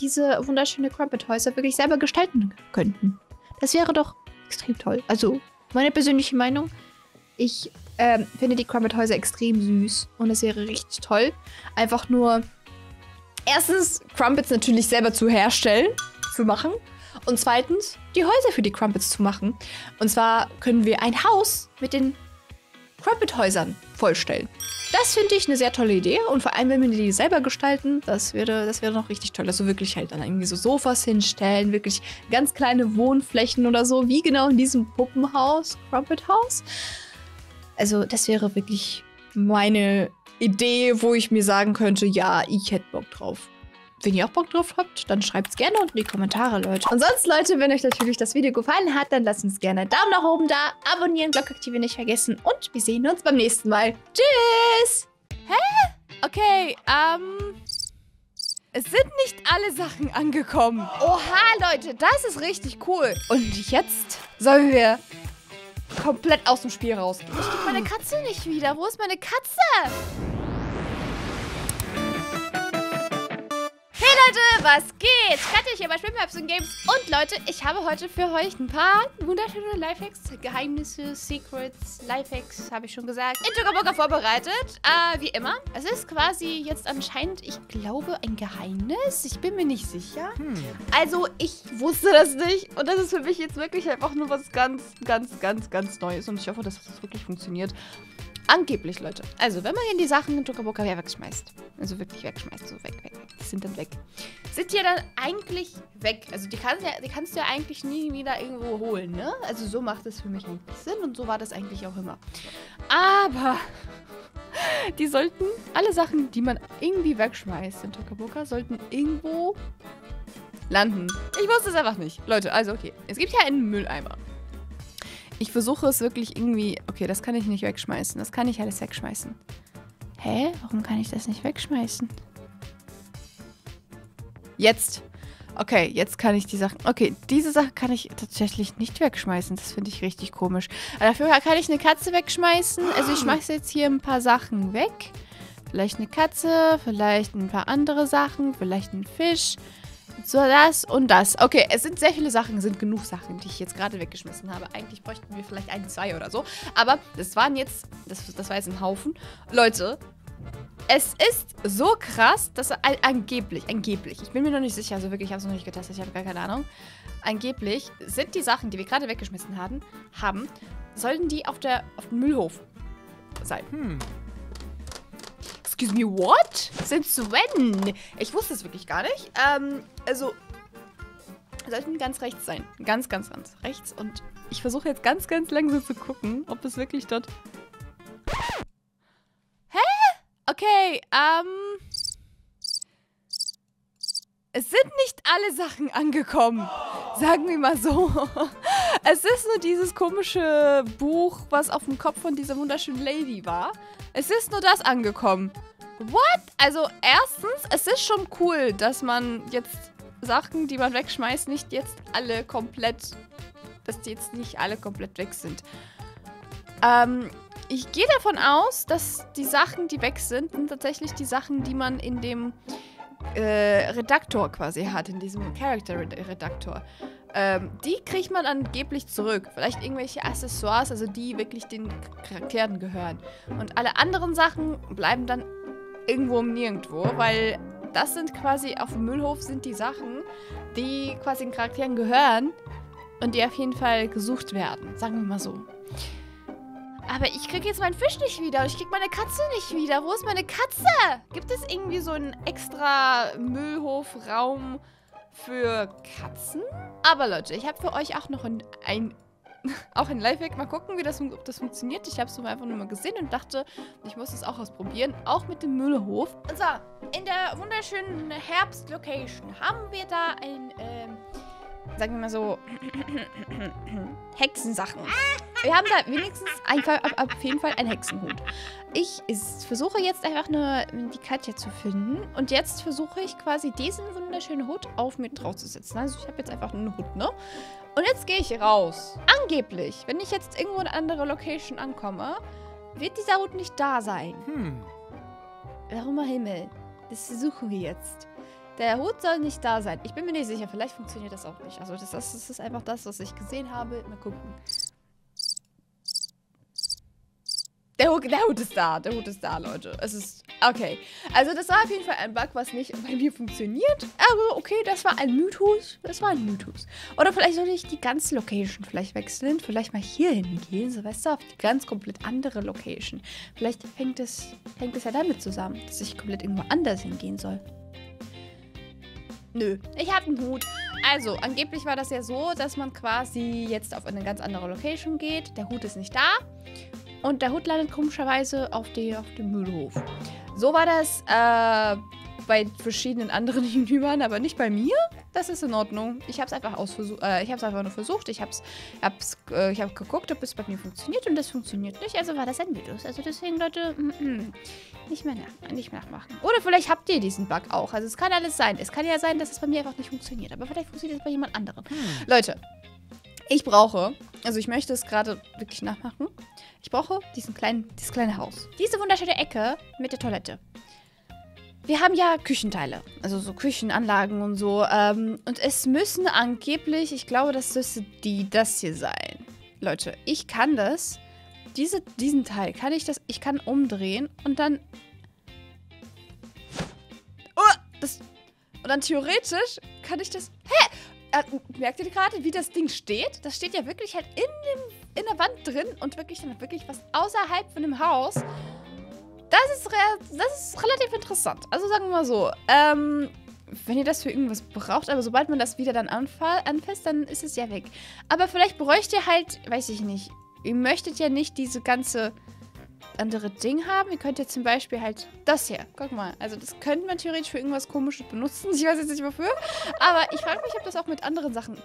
diese wunderschöne Crumpet-Häuser wirklich selber gestalten könnten. Das wäre doch extrem toll. Also, meine persönliche Meinung. Ich ähm, finde die Crumpet-Häuser extrem süß. Und es wäre richtig toll. Einfach nur, erstens, Crumpets natürlich selber zu herstellen, zu machen. Und zweitens, die Häuser für die Crumpets zu machen. Und zwar können wir ein Haus mit den Crumpet-Häusern vollstellen. Das finde ich eine sehr tolle Idee und vor allem, wenn wir die selber gestalten, das wäre, das wäre noch richtig toll. Also wirklich halt dann irgendwie so Sofas hinstellen, wirklich ganz kleine Wohnflächen oder so, wie genau in diesem Puppenhaus, Crumpet House. Also das wäre wirklich meine Idee, wo ich mir sagen könnte, ja, ich hätte Bock drauf. Wenn ihr auch Bock drauf habt, dann schreibt es gerne unten in die Kommentare, Leute. Und sonst, Leute, wenn euch natürlich das Video gefallen hat, dann lasst uns gerne einen Daumen nach oben da, abonnieren, Glocke aktivieren nicht vergessen und wir sehen uns beim nächsten Mal. Tschüss! Hä? Okay, ähm... Es sind nicht alle Sachen angekommen. Oha, Leute, das ist richtig cool. Und jetzt sollen wir komplett aus dem Spiel rausgehen. Ich krieg meine Katze nicht wieder. Wo ist meine Katze? Leute, was geht? Katja hier bei Schwimmmaps und Games. Und Leute, ich habe heute für euch ein paar wunderschöne Lifehacks, Geheimnisse, Secrets, Lifehacks, habe ich schon gesagt, in Tokaboka vorbereitet. Äh, wie immer. Es ist quasi jetzt anscheinend, ich glaube, ein Geheimnis. Ich bin mir nicht sicher. Hm. Also, ich wusste das nicht. Und das ist für mich jetzt wirklich einfach nur was ganz, ganz, ganz, ganz Neues. Und ich hoffe, dass das wirklich funktioniert. Angeblich, Leute. Also, wenn man hier die Sachen in Tokaboka wegschmeißt, also wirklich wegschmeißt, so weg, weg, weg, die sind dann weg, sind ja dann eigentlich weg. Also, die kannst, ja, die kannst du ja eigentlich nie wieder irgendwo holen, ne? Also, so macht es für mich eigentlich Sinn und so war das eigentlich auch immer. Aber <laughs> die sollten, alle Sachen, die man irgendwie wegschmeißt in Tokaboka, sollten irgendwo landen. Ich wusste es einfach nicht. Leute, also okay. Es gibt ja einen Mülleimer. Ich versuche es wirklich irgendwie... Okay, das kann ich nicht wegschmeißen. Das kann ich alles wegschmeißen. Hä? Warum kann ich das nicht wegschmeißen? Jetzt. Okay, jetzt kann ich die Sachen... Okay, diese Sache kann ich tatsächlich nicht wegschmeißen. Das finde ich richtig komisch. Aber dafür kann ich eine Katze wegschmeißen. Also ich schmeiße jetzt hier ein paar Sachen weg. Vielleicht eine Katze, vielleicht ein paar andere Sachen, vielleicht ein Fisch. So, das und das. Okay, es sind sehr viele Sachen, es sind genug Sachen, die ich jetzt gerade weggeschmissen habe. Eigentlich bräuchten wir vielleicht ein, zwei oder so. Aber das waren jetzt, das, das war jetzt ein Haufen. Leute, es ist so krass, dass angeblich, angeblich, ich bin mir noch nicht sicher, also wirklich, ich habe es noch nicht getestet, ich habe gar keine Ahnung. Angeblich sind die Sachen, die wir gerade weggeschmissen haben, haben, sollten die auf, der, auf dem Müllhof sein. Hm. Excuse me, what? Since when? Ich wusste es wirklich gar nicht. Ähm, also, sollten ganz rechts sein. Ganz, ganz, ganz rechts. Und ich versuche jetzt ganz, ganz langsam zu gucken, ob es wirklich dort... Hä? Okay, ähm... es sind nicht alle Sachen angekommen. Sagen wir mal so. Es ist nur dieses komische Buch, was auf dem Kopf von dieser wunderschönen Lady war. Es ist nur das angekommen. What? Also erstens, es ist schon cool, dass man jetzt Sachen, die man wegschmeißt, nicht jetzt alle komplett, dass die jetzt nicht alle komplett weg sind. Ähm, ich gehe davon aus, dass die Sachen, die weg sind, sind tatsächlich die Sachen, die man in dem äh, Redaktor quasi hat, in diesem Character-Redaktor. Ähm, die kriegt man angeblich zurück. Vielleicht irgendwelche Accessoires, also die wirklich den Charakteren gehören. Und alle anderen Sachen bleiben dann irgendwo um nirgendwo, weil das sind quasi, auf dem Müllhof sind die Sachen, die quasi den Charakteren gehören und die auf jeden Fall gesucht werden. Sagen wir mal so. Aber ich krieg jetzt meinen Fisch nicht wieder ich krieg meine Katze nicht wieder. Wo ist meine Katze? Gibt es irgendwie so einen extra Müllhofraum für Katzen? Aber Leute, ich habe für euch auch noch ein, ein <laughs> auch ein Lifehack. Mal gucken, wie das, ob das funktioniert. Ich habe es einfach nur mal gesehen und dachte, ich muss es auch ausprobieren. Auch mit dem Müllhof. So, in der wunderschönen Herbst-Location haben wir da ein, ähm, sagen wir mal so, Hexensachen. Wir haben da wenigstens auf, auf jeden Fall einen Hexenhut. Ich ist, versuche jetzt einfach nur die Katja zu finden. Und jetzt versuche ich quasi diesen wunderschönen Hut auf mir draufzusetzen. Also ich habe jetzt einfach einen Hut, ne? Und jetzt gehe ich raus. Angeblich, wenn ich jetzt irgendwo in eine andere Location ankomme, wird dieser Hut nicht da sein. Hm. Warum Himmel? Das versuchen wir jetzt. Der Hut soll nicht da sein. Ich bin mir nicht sicher. Vielleicht funktioniert das auch nicht. Also das, das ist einfach das, was ich gesehen habe. Mal gucken. Der Hut, der Hut ist da. Der Hut ist da, Leute. Es ist... Okay. Also das war auf jeden Fall ein Bug, was nicht bei mir funktioniert. Aber okay, das war ein Mythos. Das war ein Mythos. Oder vielleicht sollte ich die ganze Location vielleicht wechseln. Vielleicht mal hier hingehen. So, weißt du, auf die ganz komplett andere Location. Vielleicht hängt es, hängt es ja damit zusammen, dass ich komplett irgendwo anders hingehen soll. Nö, ich habe einen Hut. Also, angeblich war das ja so, dass man quasi jetzt auf eine ganz andere Location geht. Der Hut ist nicht da. Und der Hut landet komischerweise auf, die, auf dem Müllhof. So war das äh, bei verschiedenen anderen <laughs> YouTubern, aber nicht bei mir. Das ist in Ordnung. Ich habe es einfach ausversucht. Äh, ich habe es einfach nur versucht. Ich habe hab's, äh, ich geguckt, ob es bei mir funktioniert und das funktioniert nicht. Also war das ein Video. Also deswegen, Leute, mm -mm, nicht mehr nach, nicht mehr nachmachen. Oder vielleicht habt ihr diesen Bug auch. Also es kann alles sein. Es kann ja sein, dass es bei mir einfach nicht funktioniert. Aber vielleicht funktioniert es bei jemand anderem. Hm. Leute, ich brauche, also ich möchte es gerade wirklich nachmachen. Ich brauche diesen kleinen, dieses kleine Haus. Diese wunderschöne Ecke mit der Toilette. Wir haben ja Küchenteile, also so Küchenanlagen und so. Ähm, und es müssen angeblich, ich glaube, das müsste die, das hier sein. Leute, ich kann das, diese, diesen Teil, kann ich das, ich kann umdrehen und dann... Oh, das... Und dann theoretisch kann ich das... Hä? Äh, merkt ihr gerade, wie das Ding steht? Das steht ja wirklich halt in, dem, in der Wand drin und wirklich dann wirklich was außerhalb von dem Haus. Das ist, das ist relativ interessant. Also sagen wir mal so, ähm, wenn ihr das für irgendwas braucht, aber sobald man das wieder dann anfasst, dann ist es ja weg. Aber vielleicht bräucht ihr halt, weiß ich nicht, ihr möchtet ja nicht diese ganze andere Ding haben. Ihr könnt ja zum Beispiel halt das hier. Guck mal. Also das könnte man theoretisch für irgendwas komisches benutzen. <laughs> Ich weiß jetzt nicht wofür. Aber ich frage mich, ob das auch mit anderen Sachen...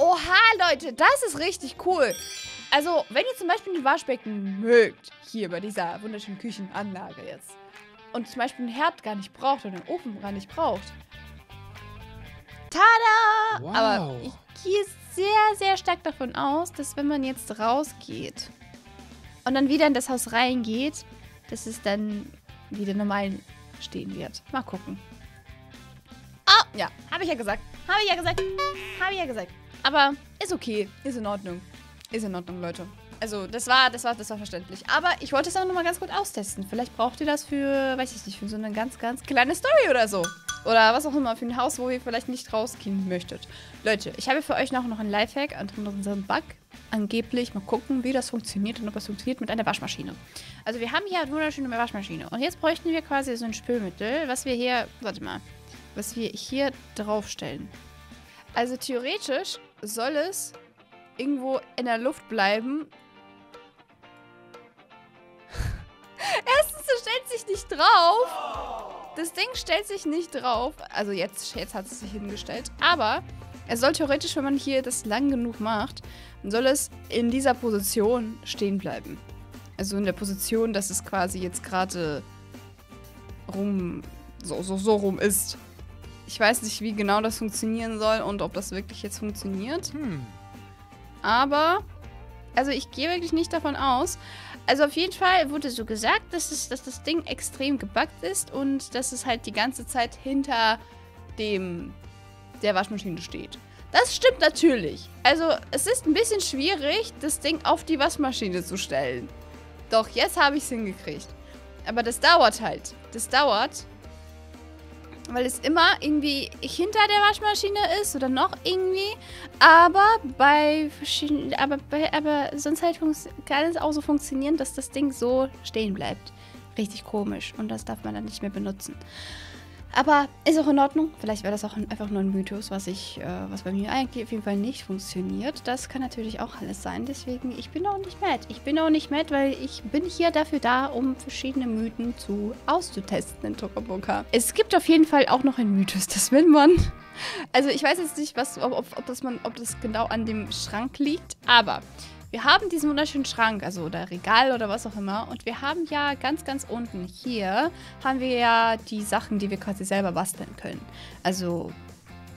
Oha, Leute, das ist richtig cool. Also, wenn ihr zum Beispiel ein Waschbecken mögt, hier bei dieser wunderschönen Küchenanlage jetzt, und zum Beispiel einen Herd gar nicht braucht oder einen Ofen gar nicht braucht, tada! Wow. Aber ich gehe sehr, sehr stark davon aus, dass wenn man jetzt rausgeht und dann wieder in das Haus reingeht, dass es dann wieder normal stehen wird. Mal gucken. Oh, ja, habe ich ja gesagt. Habe ich ja gesagt. Habe ich ja gesagt. Aber ist okay. Ist in Ordnung. Ist in Ordnung, Leute. Also, das war, das war, das war verständlich. Aber ich wollte es auch nochmal ganz gut austesten. Vielleicht braucht ihr das für, weiß ich nicht, für so eine ganz, ganz kleine Story oder so. Oder was auch immer, für ein Haus, wo ihr vielleicht nicht rausgehen möchtet. Leute, ich habe für euch noch, noch einen Lifehack unseren Bug. Angeblich mal gucken, wie das funktioniert und ob das funktioniert mit einer Waschmaschine. Also wir haben hier eine wunderschöne Waschmaschine. Und jetzt bräuchten wir quasi so ein Spülmittel, was wir hier, warte mal, was wir hier draufstellen. Also theoretisch soll es irgendwo in der Luft bleiben. <laughs> Erstens, es stellt sich nicht drauf. Das Ding stellt sich nicht drauf. Also jetzt, jetzt hat es sich hingestellt. Aber es soll theoretisch, wenn man hier das lang genug macht, soll es in dieser Position stehen bleiben. Also in der Position, dass es quasi jetzt gerade rum, so, so, so rum ist. Ich weiß nicht, wie genau das funktionieren soll und ob das wirklich jetzt funktioniert. Hm. Aber, also ich gehe wirklich nicht davon aus. Also auf jeden Fall wurde so gesagt, dass, es, dass das Ding extrem gebuggt ist und dass es halt die ganze Zeit hinter dem der Waschmaschine steht. Das stimmt natürlich. Also es ist ein bisschen schwierig, das Ding auf die Waschmaschine zu stellen. Doch jetzt habe ich es hingekriegt. Aber das dauert halt. Das dauert, weil es immer irgendwie hinter der Waschmaschine ist oder noch irgendwie. Aber bei verschiedenen, aber, bei, aber sonst halt kann es auch so funktionieren, dass das Ding so stehen bleibt. Richtig komisch. Und das darf man dann nicht mehr benutzen. Aber ist auch in Ordnung. Vielleicht wäre das auch einfach nur ein Mythos, was ich, äh, was bei mir eigentlich auf jeden Fall nicht funktioniert. Das kann natürlich auch alles sein. Deswegen, ich bin auch nicht mad. Ich bin auch nicht mad, weil ich bin hier dafür da, um verschiedene Mythen zu auszutesten in Tokaboka. Es gibt auf jeden Fall auch noch einen Mythos, dass wenn man... Also ich weiß jetzt nicht, was, ob, ob, das man, ob das genau an dem Schrank liegt, aber wir haben diesen wunderschönen Schrank, also oder Regal oder was auch immer. Und wir haben ja ganz, ganz unten hier, haben wir ja die Sachen, die wir quasi selber basteln können. Also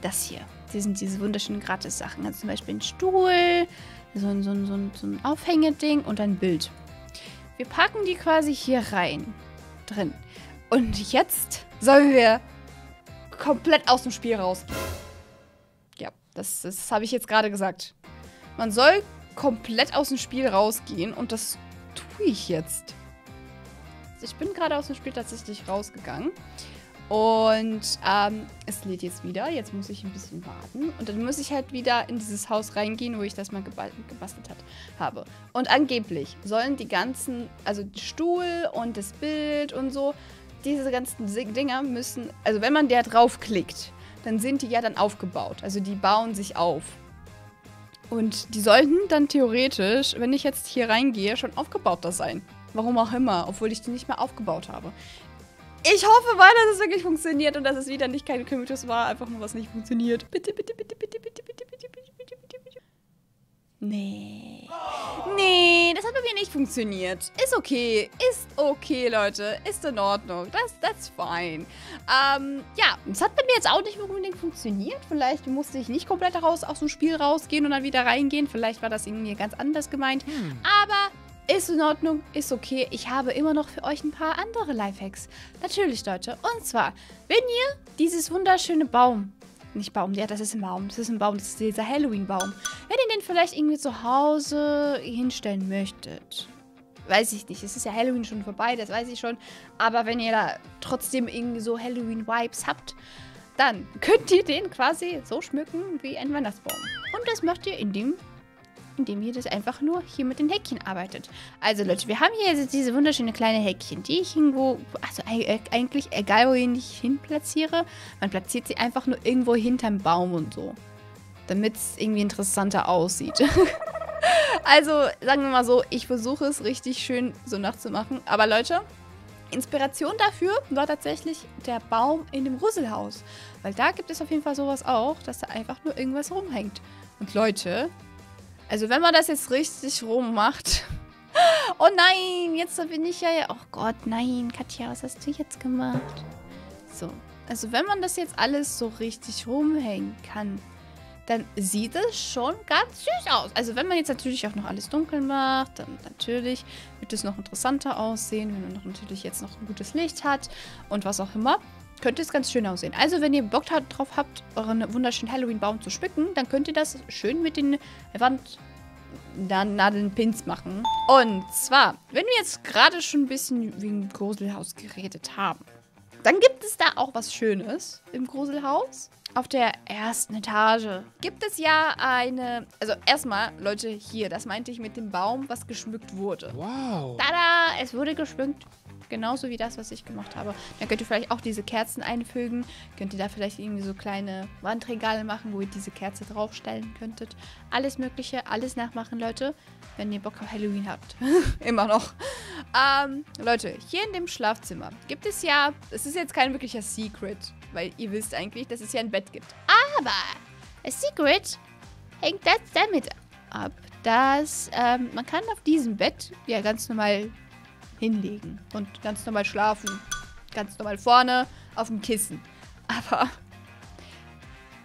das hier. Das sind diese wunderschönen Gratis-Sachen. Also zum Beispiel ein Stuhl, so ein, so, ein, so, ein, so ein Aufhängeding und ein Bild. Wir packen die quasi hier rein. Drin. Und jetzt sollen wir komplett aus dem Spiel rausgehen. Ja, das, das habe ich jetzt gerade gesagt. Man soll komplett aus dem Spiel rausgehen und das tue ich jetzt. Ich bin gerade aus dem Spiel tatsächlich rausgegangen. Und ähm, es lädt jetzt wieder. Jetzt muss ich ein bisschen warten. Und dann muss ich halt wieder in dieses Haus reingehen, wo ich das mal gebastelt hat, habe. Und angeblich sollen die ganzen, also Stuhl und das Bild und so, diese ganzen Dinger müssen, also wenn man der draufklickt, dann sind die ja dann aufgebaut. Also die bauen sich auf. Und die sollten dann theoretisch, wenn ich jetzt hier reingehe, schon aufgebauter sein. Warum auch immer, obwohl ich die nicht mehr aufgebaut habe. Ich hoffe mal, dass es wirklich funktioniert und dass es wieder nicht kein Kymitus war, einfach nur was nicht funktioniert. Bitte, bitte, bitte, bitte, bitte, bitte, bitte, bitte. Nee. Nee, das hat bei mir nicht funktioniert. Ist okay. Ist okay, Leute. Ist in Ordnung. Das, that's fine. Ähm, ja, das hat bei mir jetzt auch nicht unbedingt funktioniert. Vielleicht musste ich nicht komplett raus aus dem Spiel rausgehen und dann wieder reingehen. Vielleicht war das irgendwie ganz anders gemeint. Hm. Aber ist in Ordnung, ist okay. Ich habe immer noch für euch ein paar andere Lifehacks. Natürlich, Leute. Und zwar, wenn ihr dieses wunderschöne Baum nicht Baum, ja, das ist ein Baum. Das ist ein Baum, das ist dieser Halloween-Baum. Wenn ihr den vielleicht irgendwie zu Hause hinstellen möchtet, weiß ich nicht. Es ist ja Halloween schon vorbei, das weiß ich schon. Aber wenn ihr da trotzdem irgendwie so Halloween-Vibes habt, dann könnt ihr den quasi so schmücken wie ein Weihnachtsbaum. Und das macht ihr, indem indem ihr das einfach nur hier mit den Häkchen arbeitet. Also Leute, wir haben hier jetzt diese wunderschöne kleine Häkchen, die ich irgendwo, also eigentlich egal, wo ich hin platziere, man platziert sie einfach nur irgendwo hinterm Baum und so. Damit es irgendwie interessanter aussieht. <laughs> also, sagen wir mal so, ich versuche es richtig schön so nachzumachen. Aber Leute, Inspiration dafür war tatsächlich der Baum in dem Rüsselhaus. Weil da gibt es auf jeden Fall sowas auch, dass da einfach nur irgendwas rumhängt. Und Leute, also wenn man das jetzt richtig rum macht. <laughs> Oh nein, jetzt bin ich ja... Oh Gott, nein, Katja, was hast du jetzt gemacht? So, also wenn man das jetzt alles so richtig rumhängen kann, dann sieht es schon ganz süß aus. Also wenn man jetzt natürlich auch noch alles dunkel macht, dann natürlich wird es noch interessanter aussehen, wenn man natürlich jetzt noch ein gutes Licht hat und was auch immer könnte es ganz schön aussehen. Also, wenn ihr Bock drauf habt, euren wunderschönen Halloween-Baum zu schmücken, dann könnt ihr das schön mit den Wandnadeln Pins machen. Und zwar, wenn wir jetzt gerade schon ein bisschen wegen Gruselhaus geredet haben, dann gibt es da auch was Schönes im Gruselhaus. Auf der ersten Etage gibt es ja eine... Also erstmal, Leute, hier, das meinte ich mit dem Baum, was geschmückt wurde. Wow. Tada, es wurde geschmückt genauso wie das, was ich gemacht habe. Dann könnt ihr vielleicht auch diese Kerzen einfügen. Könnt ihr da vielleicht irgendwie so kleine Wandregale machen, wo ihr diese Kerze draufstellen könntet. Alles mögliche, alles nachmachen, Leute, wenn ihr Bock auf Halloween habt. <laughs> Immer noch. Ähm, Leute, hier in dem Schlafzimmer gibt es ja, es ist jetzt kein wirklicher Secret, weil ihr wisst eigentlich, dass es ja ein Bett gibt. Aber ein Secret hängt das damit ab, dass ähm, man kann auf diesem Bett ja ganz normal hinlegen und ganz normal schlafen. Ganz normal vorne auf dem Kissen. Aber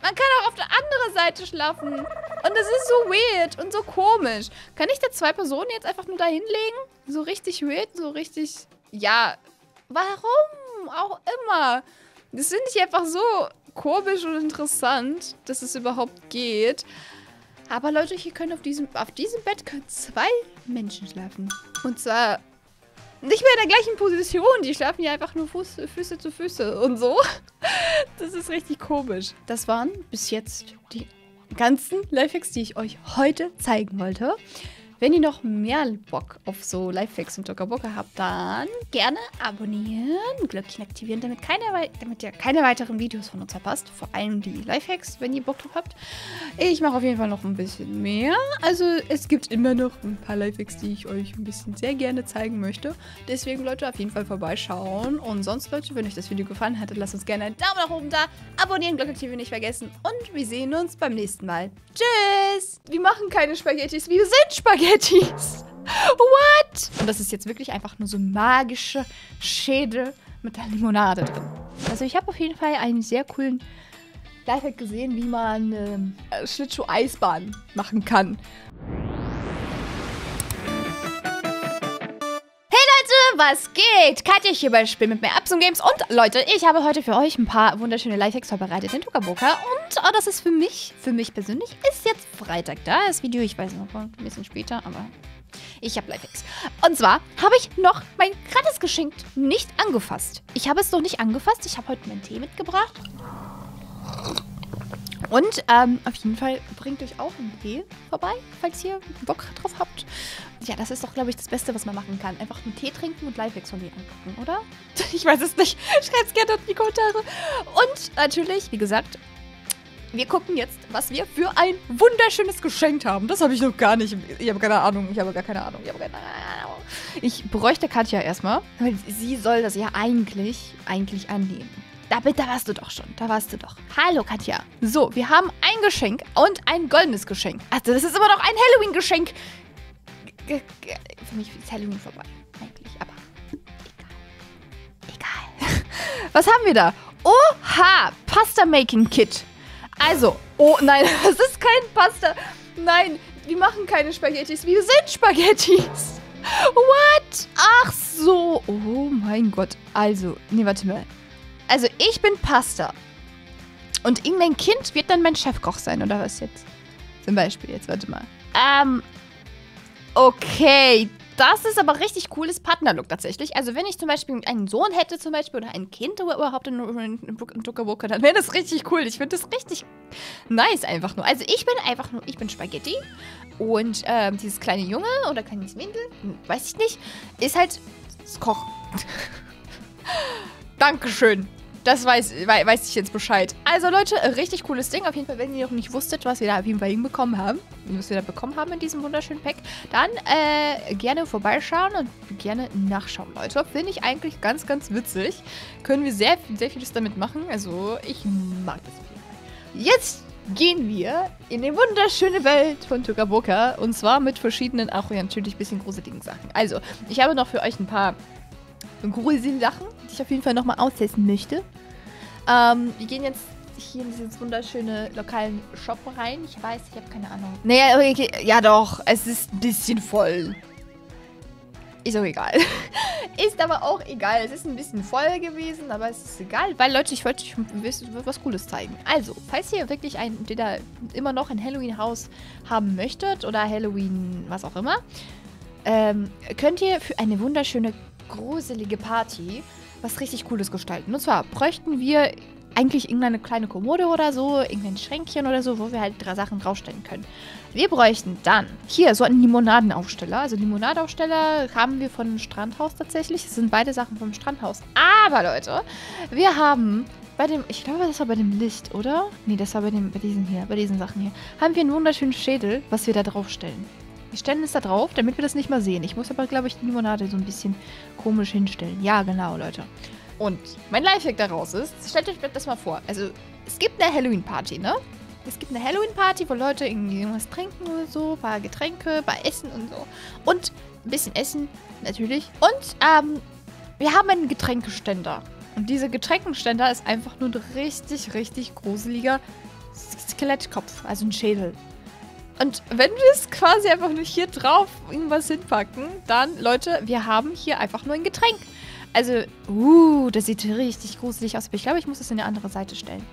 man kann auch auf der anderen Seite schlafen. Und das ist so weird und so komisch. Kann ich da zwei Personen jetzt einfach nur da hinlegen? So richtig weird, so richtig... Ja, warum auch immer. Das finde ich einfach so komisch und interessant, dass es überhaupt geht. Aber Leute, hier können auf diesem, auf diesem Bett können zwei Menschen schlafen. Und zwar nicht mehr in der gleichen Position. Die schlafen ja einfach nur Fuß, Füße zu Füße und so. <laughs> Das ist richtig komisch. Das waren bis jetzt die ganzen Lifehacks, die ich euch heute zeigen wollte. Wenn ihr noch mehr Bock auf so Lifehacks und Tokaboka habt, dann gerne abonnieren, Glöckchen aktivieren, damit, keine, damit ihr keine weiteren Videos von uns verpasst. Vor allem die Lifehacks, wenn ihr Bock drauf habt. Ich mache auf jeden Fall noch ein bisschen mehr. Also es gibt immer noch ein paar Lifehacks, die ich euch ein bisschen sehr gerne zeigen möchte. Deswegen, Leute, auf jeden Fall vorbeischauen. Und sonst, Leute, wenn euch das Video gefallen hat, lasst uns gerne einen Daumen nach oben da, abonnieren, Glocke aktivieren nicht vergessen. Und wir sehen uns beim nächsten Mal. Tschüss! Wir machen keine Spaghettis, wir sind Spaghetti. Spaghettis. What? Und das ist jetzt wirklich einfach nur so magische Schädel mit der Limonade drin. Also ich habe auf jeden Fall einen sehr coolen Lifehack gesehen, wie man ähm, Schlittschuh-Eisbahn machen kann. Was geht? Katja hier bei Spiel mit mehr Ups Games. Und Leute, ich habe heute für euch ein paar wunderschöne Lifehacks vorbereitet in Tukaboka. Und oh, das ist für mich, für mich persönlich, ist jetzt Freitag da. Das Video, ich weiß noch, ein bisschen später, aber ich habe Lifehacks. Und zwar habe ich noch mein Gratisgeschenk nicht angefasst. Ich habe es noch nicht angefasst. Ich habe heute meinen Tee mitgebracht. Und ähm, auf jeden Fall bringt euch auch ein Tee vorbei, falls ihr Bock drauf habt. Ja, das ist doch, glaube ich, das Beste, was man machen kann. Einfach einen Tee trinken und Lifehacks von mir angucken, oder? <laughs> Ich weiß es nicht. <laughs> Schreibt es gerne in die Kommentare. Und natürlich, wie gesagt, wir gucken jetzt, was wir für ein wunderschönes Geschenk haben. Das habe ich noch gar nicht. Ich habe keine Ahnung. Ich habe gar keine Ahnung. Ich habe keine Ahnung. Ich bräuchte Katja erstmal, weil sie soll das ja eigentlich, eigentlich annehmen. Da, da warst du doch schon. Da warst du doch. Hallo, Katja. So, wir haben ein Geschenk und ein goldenes Geschenk. Also, das ist immer noch ein Halloween-Geschenk. Für mich ist Halloween vorbei. Eigentlich, aber egal. Egal. <laughs> Was haben wir da? Oha! Pasta-Making-Kit. Also, oh nein, <laughs> das ist kein Pasta. Nein, wir machen keine Spaghettis. Wir sind Spaghettis. What? Ach so. Oh mein Gott. Also, nee, warte mal. Also ich bin Pasta. Und irgendein Kind wird dann mein Chefkoch sein, oder was jetzt? Zum Beispiel, jetzt warte mal. Ähm, okay. Das ist aber richtig cooles Partnerlook tatsächlich. Also wenn ich zum Beispiel einen Sohn hätte zum Beispiel oder ein Kind überhaupt in, in, in Duckerwucker, dann wäre das richtig cool. Ich finde das richtig nice einfach nur. Also ich bin einfach nur, ich bin Spaghetti und ähm, dieses kleine Junge oder kleines Mädel, weiß ich nicht, ist halt das Koch. <laughs> Dankeschön. Das weiß, weiß ich jetzt Bescheid. Also Leute, richtig cooles Ding. Auf jeden Fall, wenn ihr noch nicht wusstet, was wir da auf jeden Fall hinbekommen haben, was wir da bekommen haben in diesem wunderschönen Pack, dann äh, gerne vorbeischauen und gerne nachschauen, Leute. Finde ich eigentlich ganz, ganz witzig. Können wir sehr, sehr vieles damit machen. Also ich mag das auf jeden Fall. Jetzt gehen wir in die wunderschöne Welt von Tukaboka. Und zwar mit verschiedenen, auch natürlich ein bisschen gruseligen Sachen. Also, ich habe noch für euch ein paar gruselige Sachen, die ich auf jeden Fall nochmal austesten möchte. Ähm, wir gehen jetzt hier in dieses wunderschöne lokalen Shop rein. Ich weiß, ich habe keine Ahnung. Naja, okay, ja doch, es ist ein bisschen voll. Ist auch egal. <laughs> ist aber auch egal. Es ist ein bisschen voll gewesen, aber es ist egal. Weil, Leute, ich wollte euch was Cooles zeigen. Also, falls ihr wirklich ein, entweder immer noch ein Halloween-Haus haben möchtet oder Halloween, was auch immer, ähm, könnt ihr für eine wunderschöne gruselige Party was richtig Cooles gestalten. Und zwar bräuchten wir eigentlich irgendeine kleine Kommode oder so, irgendein Schränkchen oder so, wo wir halt drei Sachen draufstellen können. Wir bräuchten dann hier so einen Limonadenaufsteller. Also Limonadenaufsteller haben wir von Strandhaus tatsächlich. Das sind beide Sachen vom Strandhaus. Aber Leute, wir haben bei dem, ich glaube, das war bei dem Licht, oder? Nee, das war bei, dem, bei diesen hier, bei diesen Sachen hier. Haben wir einen wunderschönen Schädel, was wir da draufstellen. Wir stellen es da drauf, damit wir das nicht mal sehen. Ich muss aber, glaube ich, die Limonade so ein bisschen komisch hinstellen. Ja, genau, Leute. Und mein Lifehack daraus ist, stellt euch das mal vor. Also, es gibt eine Halloween-Party, ne? Es gibt eine Halloween-Party, wo Leute irgendwie irgendwas trinken oder so, ein paar Getränke, ein paar Essen und so. Und ein bisschen Essen, natürlich. Und ähm, wir haben einen Getränkeständer. Und dieser Getränkeständer ist einfach nur ein richtig, richtig gruseliger Skelettkopf, also ein Schädel. Und wenn wir es quasi einfach nur hier drauf irgendwas hinpacken, dann, Leute, wir haben hier einfach nur ein Getränk. Also, uh, das sieht richtig gruselig aus. Aber ich glaube, ich muss es in eine andere Seite stellen.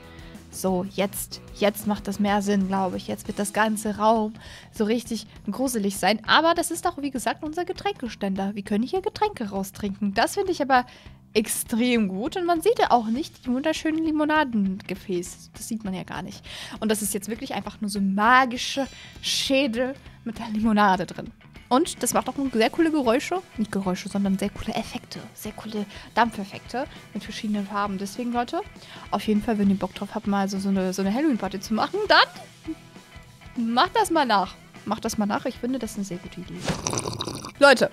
So, jetzt, jetzt macht das mehr Sinn, glaube ich. Jetzt wird das ganze Raum so richtig gruselig sein. Aber das ist auch, wie gesagt, unser Getränkeständer. Wir können hier Getränke raustrinken. Das finde ich aber extrem gut. Und man sieht ja auch nicht die wunderschönen Limonadengefäße. Das sieht man ja gar nicht. Und das ist jetzt wirklich einfach nur so magische Schädel mit der Limonade drin. Und das macht auch sehr coole Geräusche. Nicht Geräusche, sondern sehr coole Effekte. Sehr coole Dampfeffekte mit verschiedenen Farben. Deswegen, Leute, auf jeden Fall, wenn ihr Bock drauf habt, mal so, so eine, so eine Halloween-Party zu machen, dann macht das mal nach. Macht das mal nach. Ich finde, das ist eine sehr gute Idee. Leute,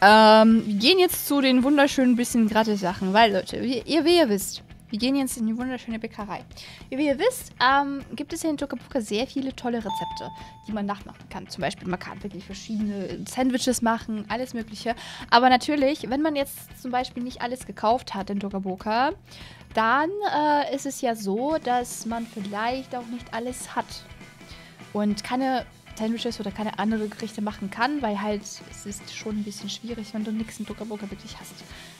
ähm, wir gehen jetzt zu den wunderschönen bisschen gratis Sachen, weil, Leute, wie ihr, wie ihr wisst, wir gehen jetzt in die wunderschöne Bäckerei. Wie ihr wisst, ähm, gibt es hier in Tokabuka sehr viele tolle Rezepte, die man nachmachen kann. Zum Beispiel, man kann wirklich verschiedene Sandwiches machen, alles mögliche. Aber natürlich, wenn man jetzt zum Beispiel nicht alles gekauft hat in Tokabuka, dann äh, ist es ja so, dass man vielleicht auch nicht alles hat. Und keine Sandwiches oder keine andere Gerichte machen kann, weil halt es ist schon ein bisschen schwierig, wenn du nichts in Tokaboka wirklich hast.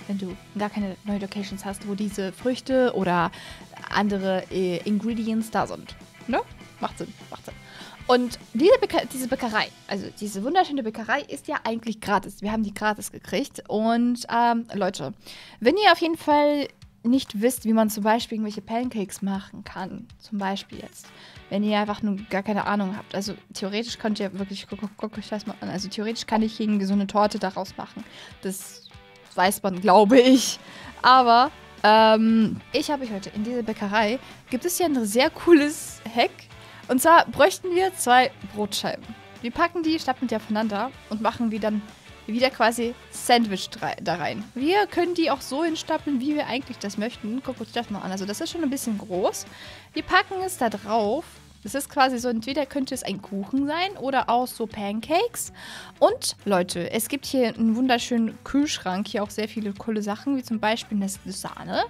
Wenn du gar keine neuen Locations hast, wo diese Früchte oder andere äh, Ingredients da sind. Ne? Macht Sinn, macht Sinn. Und diese, Bäcker diese Bäckerei, also diese wunderschöne Bäckerei, ist ja eigentlich gratis. Wir haben die gratis gekriegt. Und ähm, Leute, wenn ihr auf jeden Fall nicht wisst, wie man zum Beispiel irgendwelche Pancakes machen kann, zum Beispiel jetzt, wenn ihr einfach nur gar keine Ahnung habt. Also theoretisch könnt ihr wirklich, guck, guck, euch das mal an. Also theoretisch kann ich so eine Torte daraus machen. Das weiß man, glaube ich. Aber ähm, ich habe euch heute in dieser Bäckerei, gibt es hier ein sehr cooles Hack. Und zwar bräuchten wir zwei Brotscheiben. Wir packen die, stapeln die aufeinander und machen die dann wieder quasi Sandwich da rein. Wir können die auch so hinstapeln, wie wir eigentlich das möchten. Guckt euch das mal an. Also das ist schon ein bisschen groß. Wir packen es da drauf. Das ist quasi so, entweder könnte es ein Kuchen sein oder auch so Pancakes. Und Leute, es gibt hier einen wunderschönen Kühlschrank. Hier auch sehr viele coole Sachen, wie zum Beispiel eine Sahne,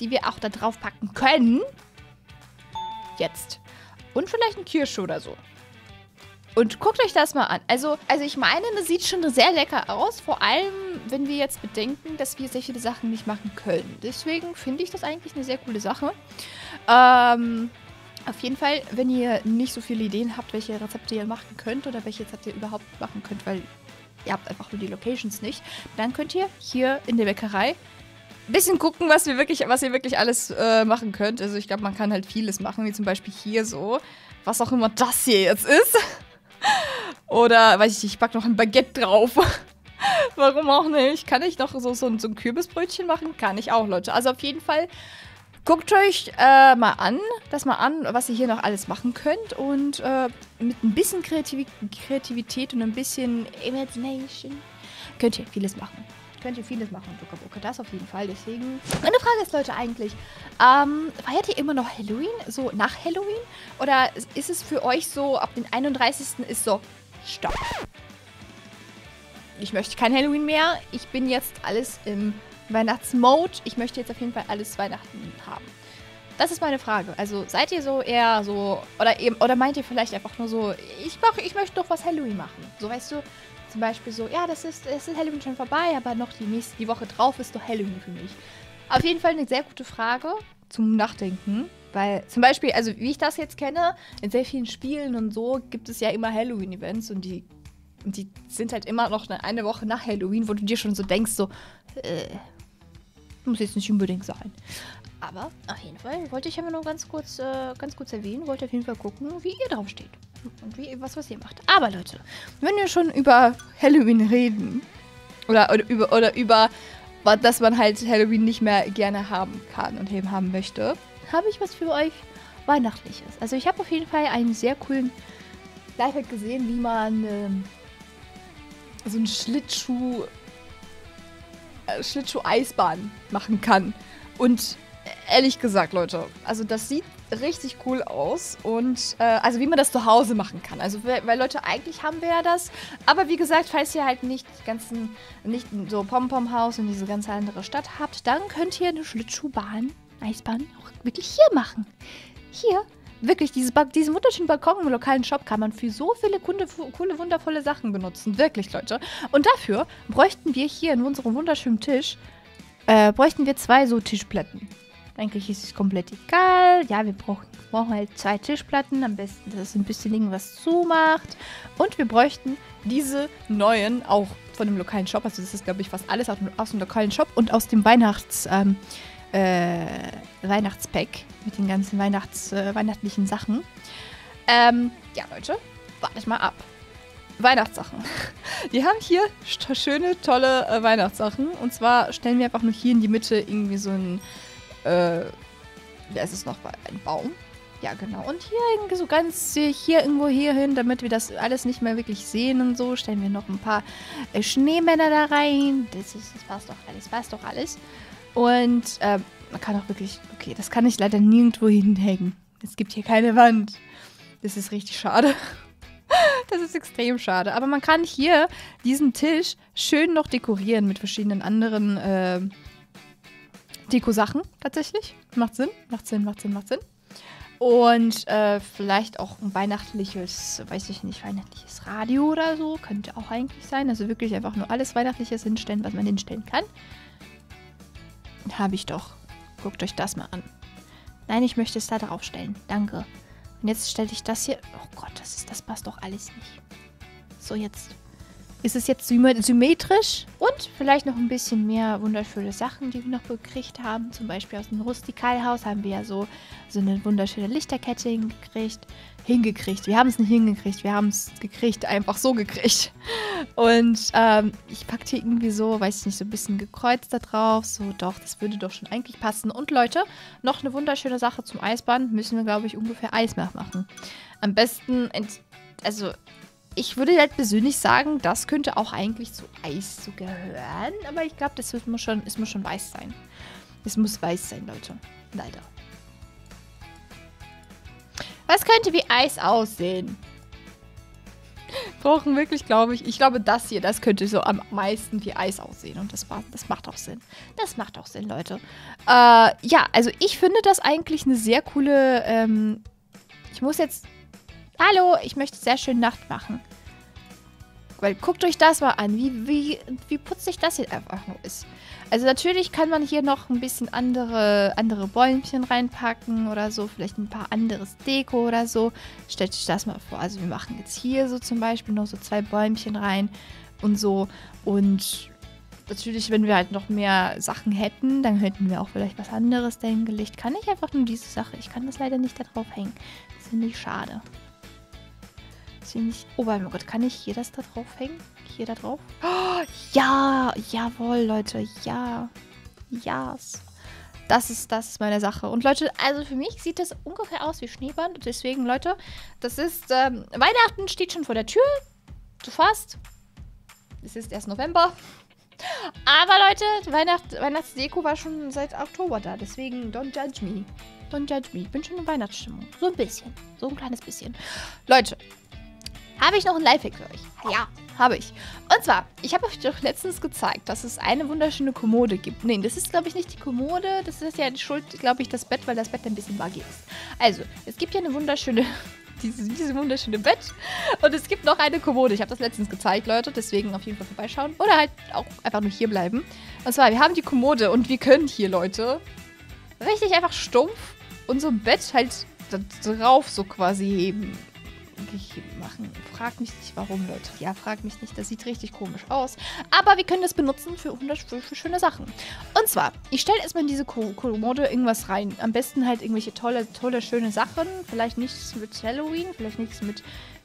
die wir auch da drauf packen können. Jetzt. Und vielleicht ein Kirsche oder so. Und guckt euch das mal an. Also, also ich meine, das sieht schon sehr lecker aus. Vor allem, wenn wir jetzt bedenken, dass wir sehr viele Sachen nicht machen können. Deswegen finde ich das eigentlich eine sehr coole Sache. Ähm, auf jeden Fall, wenn ihr nicht so viele Ideen habt, welche Rezepte ihr machen könnt oder welche Rezepte ihr überhaupt machen könnt, weil ihr habt einfach nur die Locations nicht, dann könnt ihr hier in der Bäckerei bisschen gucken, was, wir wirklich, was ihr wirklich alles äh, machen könnt. Also ich glaube, man kann halt vieles machen, wie zum Beispiel hier so. Was auch immer das hier jetzt ist. Oder, weiß ich nicht, ich pack noch ein Baguette drauf. <laughs> Warum auch nicht? Kann ich noch so, so, so ein Kürbisbrötchen machen? Kann ich auch, Leute. Also auf jeden Fall guckt euch äh, mal an, das mal an, was ihr hier noch alles machen könnt. Und äh, mit ein bisschen Kreativ Kreativität und ein bisschen Imagination könnt ihr vieles machen. Könnt ihr vieles machen, Dukabuka. Das auf jeden Fall. Deswegen. Meine Frage ist, Leute, eigentlich: ähm, Feiert ihr immer noch Halloween? So nach Halloween? Oder ist es für euch so, ab den 31. ist so, stopp. Ich möchte kein Halloween mehr. Ich bin jetzt alles im Weihnachtsmode. Ich möchte jetzt auf jeden Fall alles Weihnachten haben. Das ist meine Frage. Also seid ihr so eher so oder eben oder meint ihr vielleicht einfach nur so, ich mach, ich möchte doch was Halloween machen. So weißt du, zum Beispiel so, ja, das ist, das ist Halloween schon vorbei, aber noch die nächste, die Woche drauf ist doch Halloween für mich. Auf jeden Fall eine sehr gute Frage zum Nachdenken. Weil zum Beispiel, also wie ich das jetzt kenne, in sehr vielen Spielen und so gibt es ja immer Halloween-Events und die, die sind halt immer noch eine Woche nach Halloween, wo du dir schon so denkst, so, äh, muss jetzt nicht unbedingt sein. Aber auf jeden Fall wollte ich aber nur ganz kurz, äh, ganz kurz erwähnen, wollte auf jeden Fall gucken, wie ihr drauf steht. Und wie, was, was ihr macht. Aber Leute, wenn wir schon über Halloween reden, oder, oder über, oder über, dass man halt Halloween nicht mehr gerne haben kann und eben haben möchte, habe ich was für euch Weihnachtliches. Also ich habe auf jeden Fall einen sehr coolen Lifehack gesehen, wie man ähm, so einen Schlittschuh, äh, Schlittschuh-Eisbahn machen kann. Und ehrlich gesagt, Leute, also das sieht richtig cool aus und äh, also wie man das zu Hause machen kann. Also weil Leute eigentlich haben wir ja das, aber wie gesagt, falls ihr halt nicht ganzen nicht so Pom-Pom-Haus und diese ganze andere Stadt habt, dann könnt ihr eine Schlittschuhbahn, Eisbahn auch wirklich hier machen. Hier wirklich, dieses diesen wunderschönen Balkon im lokalen Shop kann man für so viele coole, coole, wundervolle Sachen benutzen. Wirklich, Leute. Und dafür bräuchten wir hier in unserem wunderschönen Tisch, äh, bräuchten wir zwei so Tischplatten. Eigentlich ist es komplett egal. Ja, wir brauchen, brauchen halt zwei Tischplatten. Am besten, dass es ein bisschen irgendwas zumacht. Und wir bräuchten diese neuen, auch von dem lokalen Shop. Also das ist, glaube ich, fast alles aus, aus, dem lokalen Shop und aus dem Weihnachts... Ähm, äh, Weihnachtspack mit den ganzen Weihnachts, äh, weihnachtlichen Sachen. Ähm, ja, Leute, wartet mal ab. Weihnachtssachen. <laughs> Die haben hier schöne, tolle äh, Weihnachtssachen. Und zwar stellen wir einfach nur hier in die Mitte irgendwie so ein äh, wer ist es noch? Ein Baum. Ja, genau. Und hier irgendwie so ganz hier irgendwo hier hin, damit wir das alles nicht mehr wirklich sehen und so, stellen wir noch ein paar äh, Schneemänner da rein. Das, ist, das passt doch alles, passt doch alles. Und äh, man kann auch wirklich, okay, das kann ich leider nirgendwo hinhängen. Es gibt hier keine Wand. Das ist richtig schade. <laughs> Das ist extrem schade. Aber man kann hier diesen Tisch schön noch dekorieren mit verschiedenen anderen äh, Deko-Sachen tatsächlich. Macht Sinn, macht Sinn, macht Sinn, macht Sinn. Und äh, vielleicht auch ein weihnachtliches, weiß ich nicht, weihnachtliches Radio oder so. Könnte auch eigentlich sein. Also wirklich einfach nur alles Weihnachtliches hinstellen, was man hinstellen kann. Habe ich doch. Guckt euch das mal an. Nein, ich möchte es da drauf stellen. Danke. Und jetzt stelle ich das hier. Oh Gott, das, ist, das passt doch alles nicht. So, jetzt ist es jetzt symmetrisch und vielleicht noch ein bisschen mehr wunderschöne Sachen, die wir noch gekriegt haben. Zum Beispiel aus dem Rustikalhaus haben wir ja so, so eine wunderschöne Lichterkette hingekriegt. Hingekriegt. Wir haben es nicht hingekriegt, wir haben es gekriegt, einfach so gekriegt. Und ähm, ich packte irgendwie so, weiß ich nicht, so ein bisschen gekreuzt da drauf. So, doch, das würde doch schon eigentlich passen. Und Leute, noch eine wunderschöne Sache zum Eisbahn. Müssen wir, glaube ich, ungefähr Eis machen. Am besten, also ich würde halt persönlich sagen, das könnte auch eigentlich zu Eis zu gehören. Aber ich glaube, das muss schon, es muss schon weiß sein. Es muss weiß sein, Leute. Leider. Was könnte wie Eis aussehen? Brauchen wirklich, glaube ich. Ich glaube, das hier, das könnte so am meisten wie Eis aussehen. Und das, war, das macht auch Sinn. Das macht auch Sinn, Leute. Äh, ja, also ich finde das eigentlich eine sehr coole. Ähm, ich muss jetzt Hallo, ich möchte sehr schön Nacht machen. Weil guckt euch das mal an, wie, wie, wie putzig das hier einfach nur ist. Also natürlich kann man hier noch ein bisschen andere, andere Bäumchen reinpacken oder so. Vielleicht ein paar anderes Deko oder so. Stellt euch das mal vor. Also wir machen jetzt hier so zum Beispiel noch so zwei Bäumchen rein und so. Und natürlich, wenn wir halt noch mehr Sachen hätten, dann hätten wir auch vielleicht was anderes dahingelegt. Kann ich einfach nur diese Sache. Ich kann das leider nicht da drauf hängen. Das finde ich schade ziemlich... Oh mein Gott, kann ich hier das da drauf hängen? Hier da drauf? Oh, ja, jawohl, Leute, ja. Yes. Das ist, das ist meine Sache. Und Leute, also für mich sieht das ungefähr aus wie Schneeband. Deswegen, Leute, das ist... Ähm, Weihnachten steht schon vor der Tür. Zu fast. Es ist erst November. Aber Leute, Weihnacht, Weihnachtsdeko war schon seit Oktober da. Deswegen, don't judge me. Don't judge me. Ich bin schon in Weihnachtsstimmung. So ein bisschen. So ein kleines bisschen. Leute, habe ich noch ein Lifehack für euch? Ja, habe ich. Und zwar, ich habe euch doch letztens gezeigt, dass es eine wunderschöne Kommode gibt. Nein, das ist, glaube ich, nicht die Kommode. Das ist ja die Schuld, glaube ich, das Bett, weil das Bett ein bisschen buggy ist. Also, es gibt ja eine wunderschöne, <laughs> dieses, dieses wunderschöne Bett. Und es gibt noch eine Kommode. Ich habe das letztens gezeigt, Leute. Deswegen auf jeden Fall vorbeischauen. Oder halt auch einfach nur hier bleiben. Und zwar, wir haben die Kommode und wir können hier, Leute, richtig einfach stumpf unser Bett halt drauf so quasi heben eigentlich machen. Frag mich nicht, warum, Leute. Ja, frag mich nicht. Das sieht richtig komisch aus. Aber wir können das benutzen für, für, für schöne Sachen. Und zwar, ich stelle erstmal in diese Kommode irgendwas rein. Am besten halt irgendwelche tolle, tolle, schöne Sachen. Vielleicht nichts mit Halloween, vielleicht nichts mit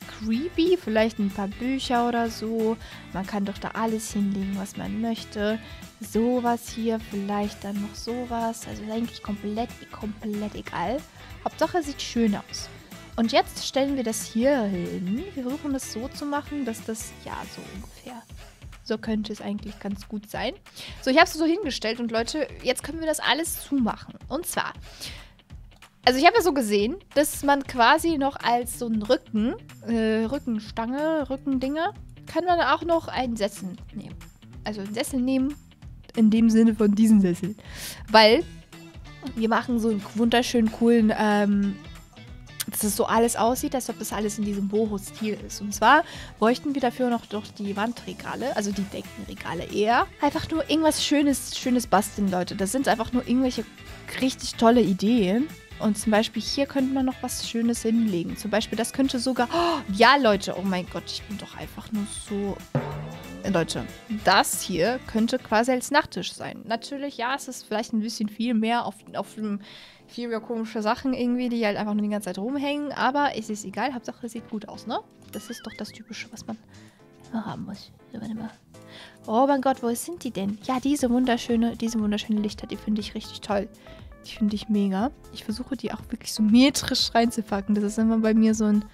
creepy, vielleicht ein paar Bücher oder so. Man kann doch da alles hinlegen, was man möchte. Sowas hier, vielleicht dann noch sowas. Also eigentlich komplett, komplett egal. Hauptsache sieht schön aus. Und jetzt stellen wir das hier hin. Wir versuchen das so zu machen, dass das, ja, so ungefähr. So könnte es eigentlich ganz gut sein. So, ich habe es so hingestellt und Leute, jetzt können wir das alles zumachen. Und zwar, also ich habe ja so gesehen, dass man quasi noch als so ein Rücken, äh, Rückenstange, Rückendinge, kann man auch noch einen Sessel nehmen. Also einen Sessel nehmen, in dem Sinne von diesem Sessel. Weil wir machen so einen wunderschönen, coolen ähm, dass es so alles aussieht, als ob das alles in diesem Boho-Stil ist. Und zwar bräuchten wir dafür noch doch die Wandregale, also die Deckenregale eher. Einfach nur irgendwas Schönes, Schönes basteln, Leute. Das sind einfach nur irgendwelche richtig tolle Ideen. Und zum Beispiel hier könnte man noch was Schönes hinlegen. Zum Beispiel, das könnte sogar... Oh, ja, Leute, oh mein Gott, ich bin doch einfach nur so... Äh, Leute, das hier könnte quasi als Nachttisch sein. Natürlich, ja, es ist vielleicht ein bisschen viel mehr auf, auf dem viel komische Sachen irgendwie, die halt einfach nur die ganze Zeit rumhängen. Aber es ist egal, Hauptsache es sieht gut aus, ne? Das ist doch das Typische, was man haben muss. Oh mein Gott, wo sind die denn? Ja, diese wunderschöne, diese wunderschöne Lichter, die finde ich richtig toll. Die finde ich mega. Ich versuche die auch wirklich so metrisch reinzupacken. Das ist immer bei mir so ein,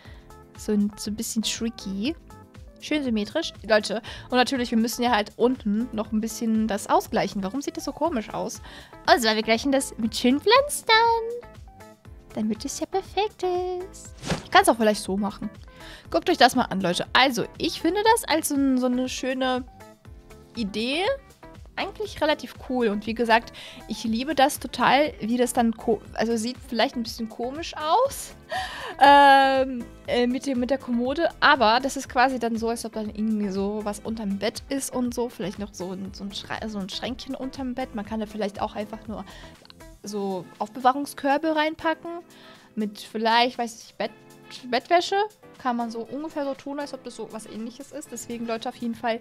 so ein, so ein bisschen tricky. Schön symmetrisch. Leute, und natürlich, wir müssen ja halt unten noch ein bisschen das ausgleichen. Warum sieht das so komisch aus? Also, wir gleichen das mit schönen Pflanzen. Damit es ja perfekt ist. Ich kann es auch vielleicht so machen. Guckt euch das mal an, Leute. Also, ich finde das als so, so eine schöne Idee eigentlich relativ cool. Und wie gesagt, ich liebe das total, wie das dann, also sieht vielleicht ein bisschen komisch aus <laughs> ähm, äh, mit, dem, mit der Kommode, aber das ist quasi dann so, als ob dann irgendwie so was unterm Bett ist und so. Vielleicht noch so ein, so ein, so ein Schränkchen unterm Bett. Man kann da vielleicht auch einfach nur so Aufbewahrungskörbe reinpacken mit vielleicht, weiß ich, Bett, Bettwäsche. Kann man so ungefähr so tun, als ob das so was ähnliches ist. Deswegen, Leute, auf jeden Fall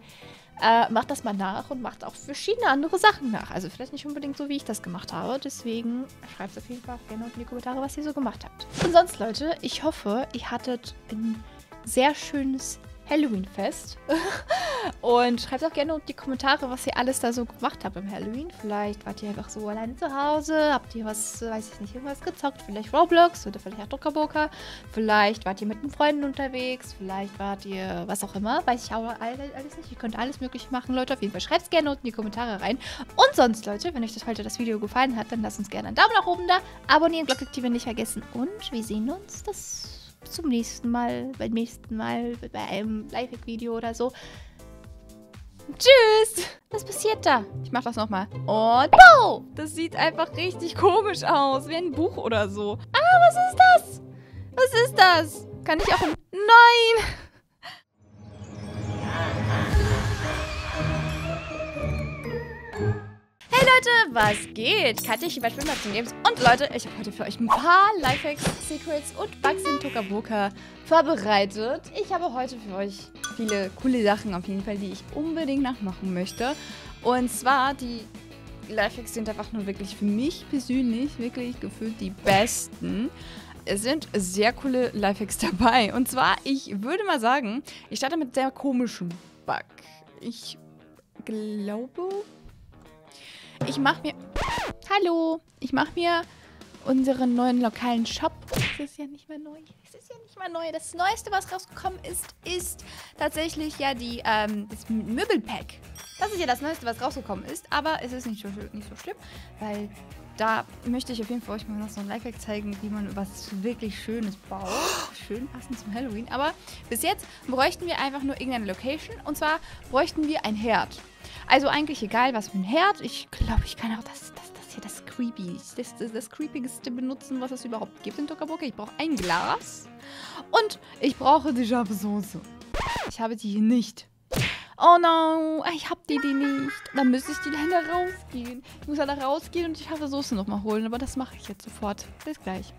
äh, macht das mal nach und macht auch verschiedene andere Sachen nach. Also vielleicht nicht unbedingt so, wie ich das gemacht habe. Deswegen schreibt auf jeden Fall auch gerne in die Kommentare, was ihr so gemacht habt. Und sonst, Leute, ich hoffe, ihr hattet ein sehr schönes Halloween-Fest. <laughs> und schreibt auch gerne unten die Kommentare, was ihr alles da so gemacht habt im Halloween. Vielleicht wart ihr einfach so alleine zu Hause, habt ihr was, weiß ich nicht, irgendwas gezockt. Vielleicht Roblox oder vielleicht auch Druckerboka. Vielleicht wart ihr mit den Freunden unterwegs. Vielleicht wart ihr was auch immer. Weiß ich auch alles nicht. Ihr könnt alles mögliche machen, Leute. Auf jeden Fall schreibt es gerne unten in die Kommentare rein. Und sonst, Leute, wenn euch das heute das Video gefallen hat, dann lasst uns gerne einen Daumen nach oben da. Abonnieren, Glocke aktivieren nicht vergessen. Und wir sehen uns das zum nächsten Mal, beim nächsten Mal, bei einem Live-Video oder so. Tschüss! Was passiert da? Ich mach das nochmal. Und Bo! Das sieht einfach richtig komisch aus. Wie ein Buch oder so. Ah, was ist das? Was ist das? Kann ich auch... Nein! Leute, was geht? Katja hier bei Schwimmbad Games. Und Leute, ich habe heute für euch ein paar Lifehacks, Secrets und Bugs in Tokaboka vorbereitet. Ich habe heute für euch viele coole Sachen auf jeden Fall, die ich unbedingt nachmachen möchte. Und zwar, die Lifehacks sind einfach nur wirklich für mich persönlich wirklich gefühlt die besten. Es sind sehr coole Lifehacks dabei. Und zwar, ich würde mal sagen, ich starte mit sehr komischen Bug. Ich glaube, ich mache mir... Hallo! Ich mache mir unseren neuen lokalen Shop. Es ist ja nicht mehr neu. Es ist ja nicht mehr neu. Das Neueste, was rausgekommen ist, ist tatsächlich ja die, ähm, das Möbelpack. Das ist ja das Neueste, was rausgekommen ist. Aber es ist nicht so, nicht so schlimm, weil da möchte ich auf jeden Fall euch mal noch so ein Lifehack zeigen, wie man was wirklich Schönes baut. <gasps> Schön passend zum Halloween. Aber bis jetzt bräuchten wir einfach nur irgendeine Location. Und zwar bräuchten wir ein Herd. Also eigentlich egal, was für ein Herd. Ich glaube, ich kann auch das, das, das hier, das Creepy, das, das, das Creepigste benutzen, was es überhaupt gibt in Tokaboka. Ich brauche ein Glas. Und ich brauche die scharfe Soße. Ich habe die hier nicht. Oh no, ich habe die, die nicht. Dann müsste ich die leider rausgehen. Ich muss leider rausgehen und die scharfe Soße nochmal holen. Aber das mache ich jetzt sofort. Bis gleich.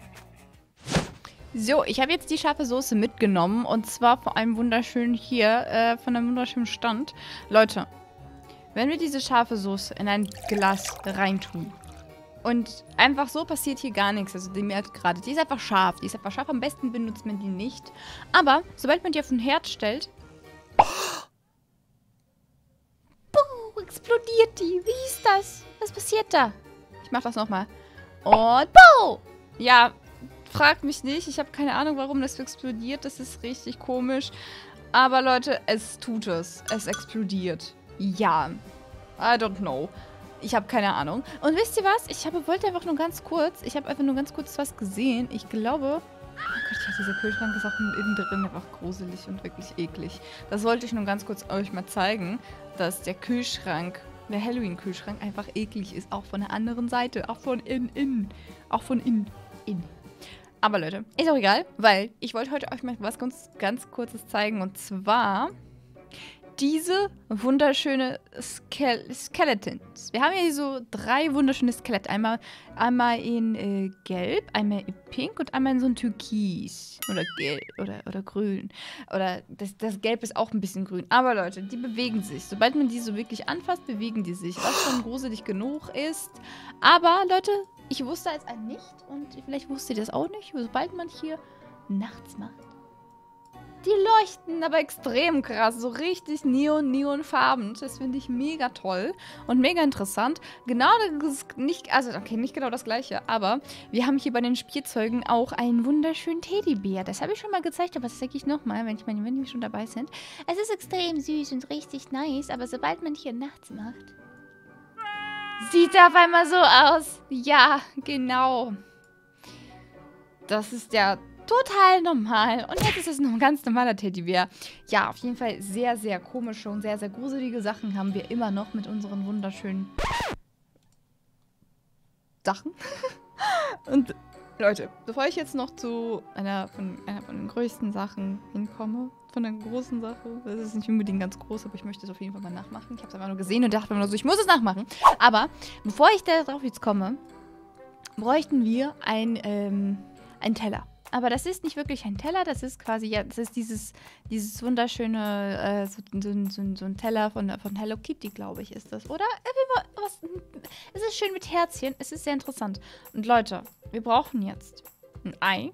So, ich habe jetzt die scharfe Soße mitgenommen und zwar vor einem wunderschönen hier, äh, von einem wunderschönen Stand. Leute, wenn wir diese scharfe Soße in ein Glas reintun und einfach so passiert hier gar nichts, also die merkt gerade, die ist einfach scharf, die ist einfach scharf, am besten benutzt man die nicht. Aber sobald man die auf den Herd stellt, <gasps> Puh, explodiert die. Wie ist das? Was passiert da? Ich mach das nochmal. Und Puh! Ja, fragt mich nicht. Ich habe keine Ahnung, warum das explodiert. Das ist richtig komisch. Aber Leute, es tut es. Es explodiert. Ja. I don't know. Ich habe keine Ahnung. Und wisst ihr was? Ich habe, wollte einfach nur ganz kurz, ich habe einfach nur ganz kurz was gesehen. Ich glaube, oh Gott, ja, dieser Kühlschrank ist auch innen drin einfach gruselig und wirklich eklig. Das wollte ich nur ganz kurz euch mal zeigen, dass der Kühlschrank, der Halloween-Kühlschrank einfach eklig ist. Auch von der anderen Seite. Auch von innen, innen. Auch von innen, innen. Aber Leute, ist auch egal, weil ich wollte heute euch mal was ganz, ganz Kurzes zeigen. Und zwar diese wunderschöne Ske Skeletons. Wir haben hier so drei wunderschöne Skelette. Einmal, einmal in äh, Gelb, einmal in Pink und einmal in so ein Türkis. Oder Gelb oder, oder Grün. Oder das, das Gelb ist auch ein bisschen grün. Aber Leute, die bewegen sich. Sobald man die so wirklich anfasst, bewegen die sich. Was schon gruselig genug ist. Aber Leute, ich wusste als ein nicht und vielleicht wusste ihr das auch nicht. Sobald man hier nachts macht, die leuchten aber extrem krass. So richtig neon, neonfarben. Das finde ich mega toll und mega interessant. Genau das nicht, also okay, nicht genau das gleiche, aber wir haben hier bei den Spielzeugen auch einen wunderschönen Teddybär. Das habe ich schon mal gezeigt, aber das zeige ich nochmal, wenn ich meine, wenn wir schon dabei sind. Es ist extrem süß und richtig nice, aber sobald man hier nachts macht, sieht er auf einmal so aus. Ja, genau. Das ist der total normal. Und jetzt ist es noch ein ganz normaler Teddybär. Ja, auf jeden Fall sehr, sehr komische und sehr, sehr gruselige Sachen haben wir immer noch mit unseren wunderschönen Sachen. <laughs> und Leute, bevor ich jetzt noch zu einer von, einer von den größten Sachen hinkomme, von der großen Sache, das ist nicht unbedingt ganz groß, aber ich möchte es auf jeden Fall mal nachmachen. Ich habe es einfach nur gesehen und dachte mir nur so, ich muss es nachmachen. Aber bevor ich darauf jetzt komme, bräuchten wir ein, ähm, einen Teller. Aber das ist nicht wirklich ein Teller, das ist quasi, ja, das ist dieses, dieses wunderschöne, äh, so, so, so, so, ein Teller von, von Hello Kitty, glaube ich, ist das. Oder? Was, es ist schön mit Herzchen, es ist sehr interessant. Und Leute, wir brauchen jetzt ein Ei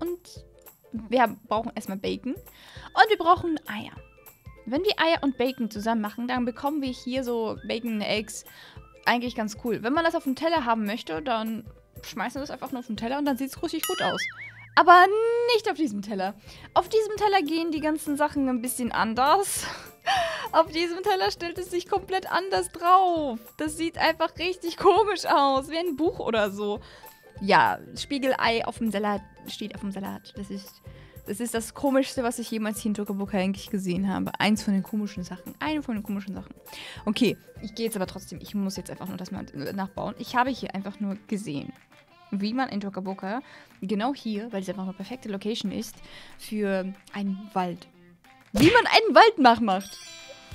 und wir brauchen erstmal Bacon und wir brauchen Eier. Wenn wir Eier und Bacon zusammen machen, dann bekommen wir hier so Bacon Eggs eigentlich ganz cool. Wenn man das auf dem Teller haben möchte, dann schmeißen das einfach nur auf den Teller und dann sieht es richtig gut aus. Aber nicht auf diesem Teller. Auf diesem Teller gehen die ganzen Sachen ein bisschen anders. <laughs> Auf diesem Teller stellt es sich komplett anders drauf. Das sieht einfach richtig komisch aus. Wie ein Buch oder so. Ja, Spiegelei auf dem Salat steht auf dem Salat. Das ist das, ist das Komischste, was ich jemals hier in Tokaboka eigentlich gesehen habe. Eins von den komischen Sachen. Eine von den komischen Sachen. Okay, ich gehe jetzt aber trotzdem. Ich muss jetzt einfach nur das mal nachbauen. Ich habe hier einfach nur gesehen wie man in Tokaboka genau hier, weil es einfach eine perfekte Location ist, für einen Wald. Wie man einen Wald nachmacht.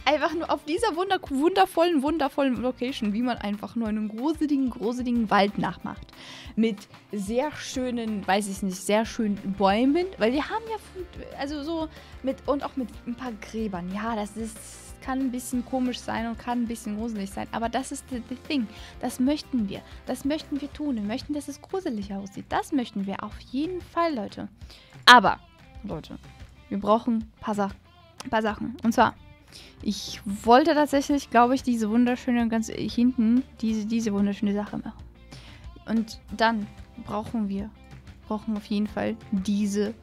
Einfach nur auf dieser wunder wundervollen, wundervollen Location, wie man einfach nur einen gruseligen, gruseligen Wald nachmacht. Mit sehr schönen, weiß ich nicht, sehr schönen Bäumen. Weil die haben ja, also so, mit, und auch mit ein paar Gräbern. Ja, das ist kann ein bisschen komisch sein und kann ein bisschen gruselig sein. Aber das ist the, the thing. Das möchten wir. Das möchten wir tun. Wir möchten, dass es gruselig aussieht. Das möchten wir auf jeden Fall, Leute. Aber, Leute, wir brauchen ein paar, Sa paar Sachen. Und zwar, ich wollte tatsächlich, glaube ich, diese wunderschöne, ganz hinten, diese, diese wunderschöne Sache machen. Und dann brauchen wir, brauchen auf jeden Fall diese,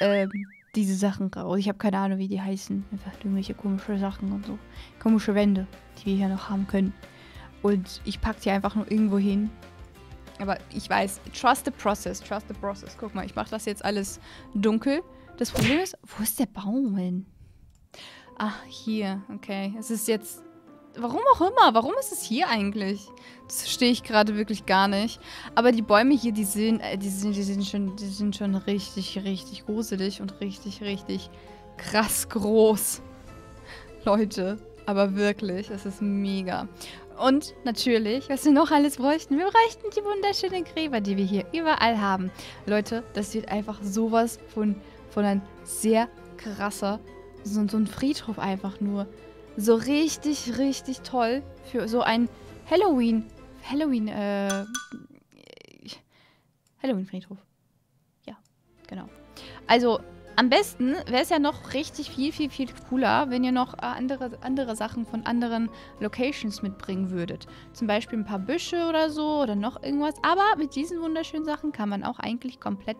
ähm, diese Sachen raus. Ich habe keine Ahnung, wie die heißen. Einfach irgendwelche komische Sachen und so. Komische Wände, die wir hier noch haben können. Und ich packe die einfach nur irgendwo hin. Aber ich weiß, trust the process, trust the process. Guck mal, ich mache das jetzt alles dunkel. Das Problem ist, wo ist der Baum hin? Ah, hier. Okay. Es ist jetzt Warum auch immer. Warum ist es hier eigentlich? Das verstehe ich gerade wirklich gar nicht. Aber die Bäume hier, die sind, äh, die sind, die sind schon, die sind schon richtig, richtig gruselig und richtig, richtig krass groß. Leute, aber wirklich, es ist mega. Und natürlich, was wir noch alles bräuchten, wir bräuchten die wunderschönen Gräber, die wir hier überall haben. Leute, das wird einfach sowas von, von ein sehr krasser, so, so ein Friedhof einfach nur. So richtig, richtig toll für so ein Halloween, Halloween, äh, Halloween-Friedhof. Ja, genau. Also, am besten wäre es ja noch richtig viel, viel, viel cooler, wenn ihr noch äh, andere, andere Sachen von anderen Locations mitbringen würdet. Zum Beispiel ein paar Büsche oder so oder noch irgendwas. Aber mit diesen wunderschönen Sachen kann man auch eigentlich komplett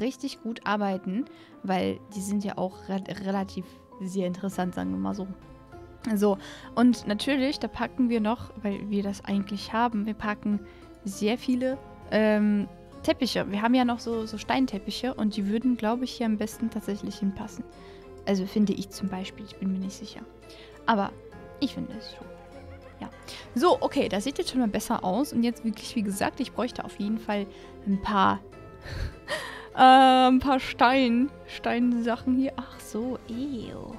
richtig gut arbeiten, weil die sind ja auch re relativ sehr interessant, sagen wir mal so. So, und natürlich, da packen wir noch, weil wir das eigentlich haben, wir packen sehr viele ähm, Teppiche. Wir haben ja noch so, so Steinteppiche und die würden, glaube ich, hier am besten tatsächlich hinpassen. Also finde ich zum Beispiel, ich bin mir nicht sicher. Aber ich finde es schon. Ja. So, okay, das sieht jetzt schon mal besser aus. Und jetzt wirklich, wie gesagt, ich bräuchte auf jeden Fall ein paar, <laughs> äh, ein paar Stein, Steinsachen hier. Ach so, ew.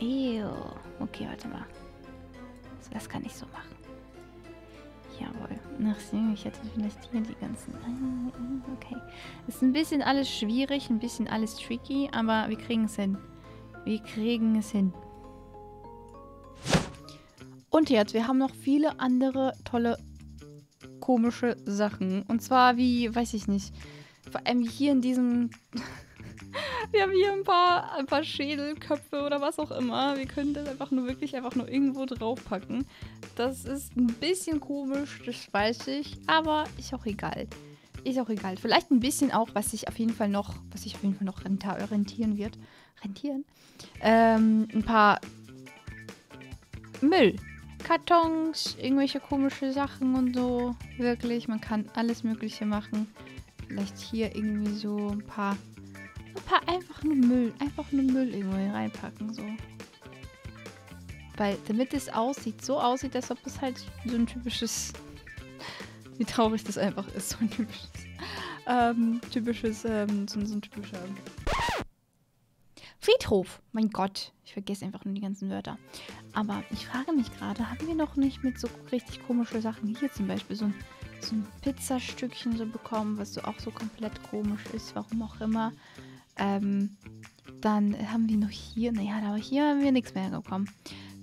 Ew. Okay, warte mal. Das kann ich so machen. Ach ich hätte vielleicht hier die ganzen... Ah, okay. Ist ein bisschen alles schwierig, ein bisschen alles tricky, aber wir kriegen es hin. Wir kriegen es hin. Und jetzt, wir haben noch viele andere tolle, komische Sachen. Und zwar wie, weiß ich nicht, vor allem hier in diesem... <laughs> <laughs> Wir haben hier ein paar, ein paar Schädelköpfe oder was auch immer. Wir können das einfach nur wirklich einfach nur irgendwo draufpacken. Das ist ein bisschen komisch, das weiß ich. Aber ist auch egal. Ist auch egal. Vielleicht ein bisschen auch, was sich auf jeden Fall noch, was sich auf jeden Fall noch rentieren wird. Rentieren? Ähm, ein paar Müll. Kartons, irgendwelche komische Sachen und so. Wirklich, man kann alles Mögliche machen. Vielleicht hier irgendwie so ein paar ein paar einfach nur Müll, einfach nur Müll irgendwo reinpacken, so. Weil, damit es aussieht, so aussieht, als ob es halt so ein typisches, <laughs> wie traurig das einfach ist, so ein typisches, ähm, typisches, ähm, so, so ein typischer Friedhof. Mein Gott, ich vergesse einfach nur die ganzen Wörter. Aber ich frage mich gerade, haben wir noch nicht mit so richtig komischen Sachen hier zum Beispiel so ein, so ein Pizzastückchen so bekommen, was so auch so komplett komisch ist, warum auch immer. Ähm, dann haben wir noch hier, naja, aber hier haben wir nichts mehr bekommen.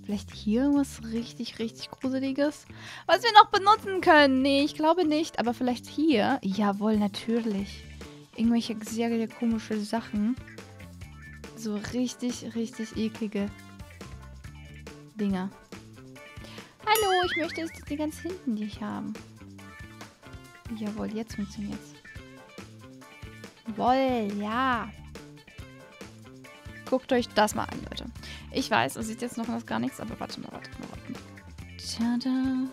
Vielleicht hier irgendwas richtig, richtig Gruseliges, was wir noch benutzen können. Nee, ich glaube nicht, aber vielleicht hier. Jawohl, natürlich. Irgendwelche sehr, sehr komische Sachen. So richtig, richtig eklige Dinger. Hallo, ich möchte es die ganz hinten nicht haben. Jawohl, jetzt funktioniert's. Jawohl, ja. Guckt euch das mal an, Leute. Ich weiß, es sieht jetzt noch gar nichts, aber warte mal, warte mal, warte mal. Tada.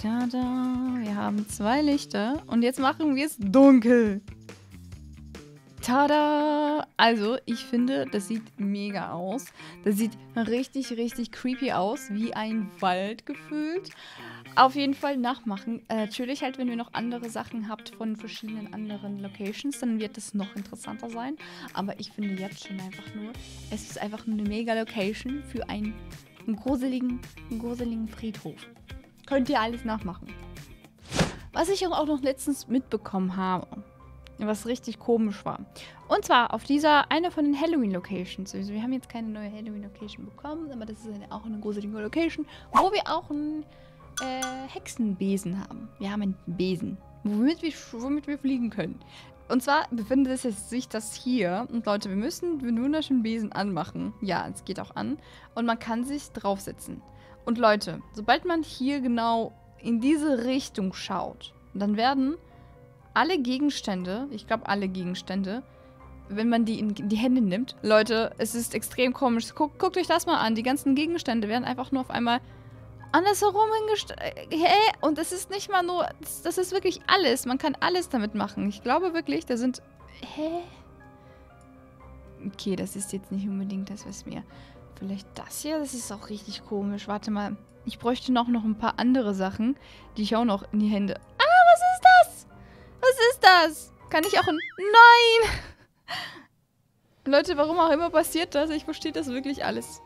Tada. Wir haben zwei Lichter und jetzt machen wir es dunkel. Tada! Also, ich finde, das sieht mega aus. Das sieht richtig, richtig creepy aus, wie ein Wald gefühlt auf jeden Fall nachmachen. Äh, natürlich halt, wenn ihr noch andere Sachen habt von verschiedenen anderen Locations, dann wird es noch interessanter sein. Aber ich finde jetzt schon einfach nur, es ist einfach eine mega Location für einen, gruseligen, gruseligen Friedhof. Könnt ihr alles nachmachen. Was ich auch noch letztens mitbekommen habe, was richtig komisch war. Und zwar auf dieser, einer von den Halloween-Locations. Also wir haben jetzt keine neue Halloween-Location bekommen, aber das ist eine, auch eine gruselige Location, wo wir auch ein äh, Hexenbesen haben. Wir haben einen Besen, womit wir, womit wir fliegen können. Und zwar befindet sich das hier. Und Leute, wir müssen den wunderschönen Besen anmachen. Ja, es geht auch an. Und man kann sich draufsetzen. Und Leute, sobald man hier genau in diese Richtung schaut, dann werden alle Gegenstände, ich glaube alle Gegenstände, wenn man die in die Hände nimmt, Leute, es ist extrem komisch. Guckt, guckt euch das mal an. Die ganzen Gegenstände werden einfach nur auf einmal andersherum hingestellt. Hä? Und es ist nicht mal nur. Das ist wirklich alles. Man kann alles damit machen. Ich glaube wirklich, da sind. Hä? Okay, das ist jetzt nicht unbedingt das, was mir. Vielleicht das hier? Das ist auch richtig komisch. Warte mal. Ich bräuchte noch, noch ein paar andere Sachen, die ich auch noch in die Hände. Ah, was ist das? Was ist das? Kann ich auch ein. Nein! <laughs> Leute, warum auch immer passiert das? Ich verstehe das wirklich alles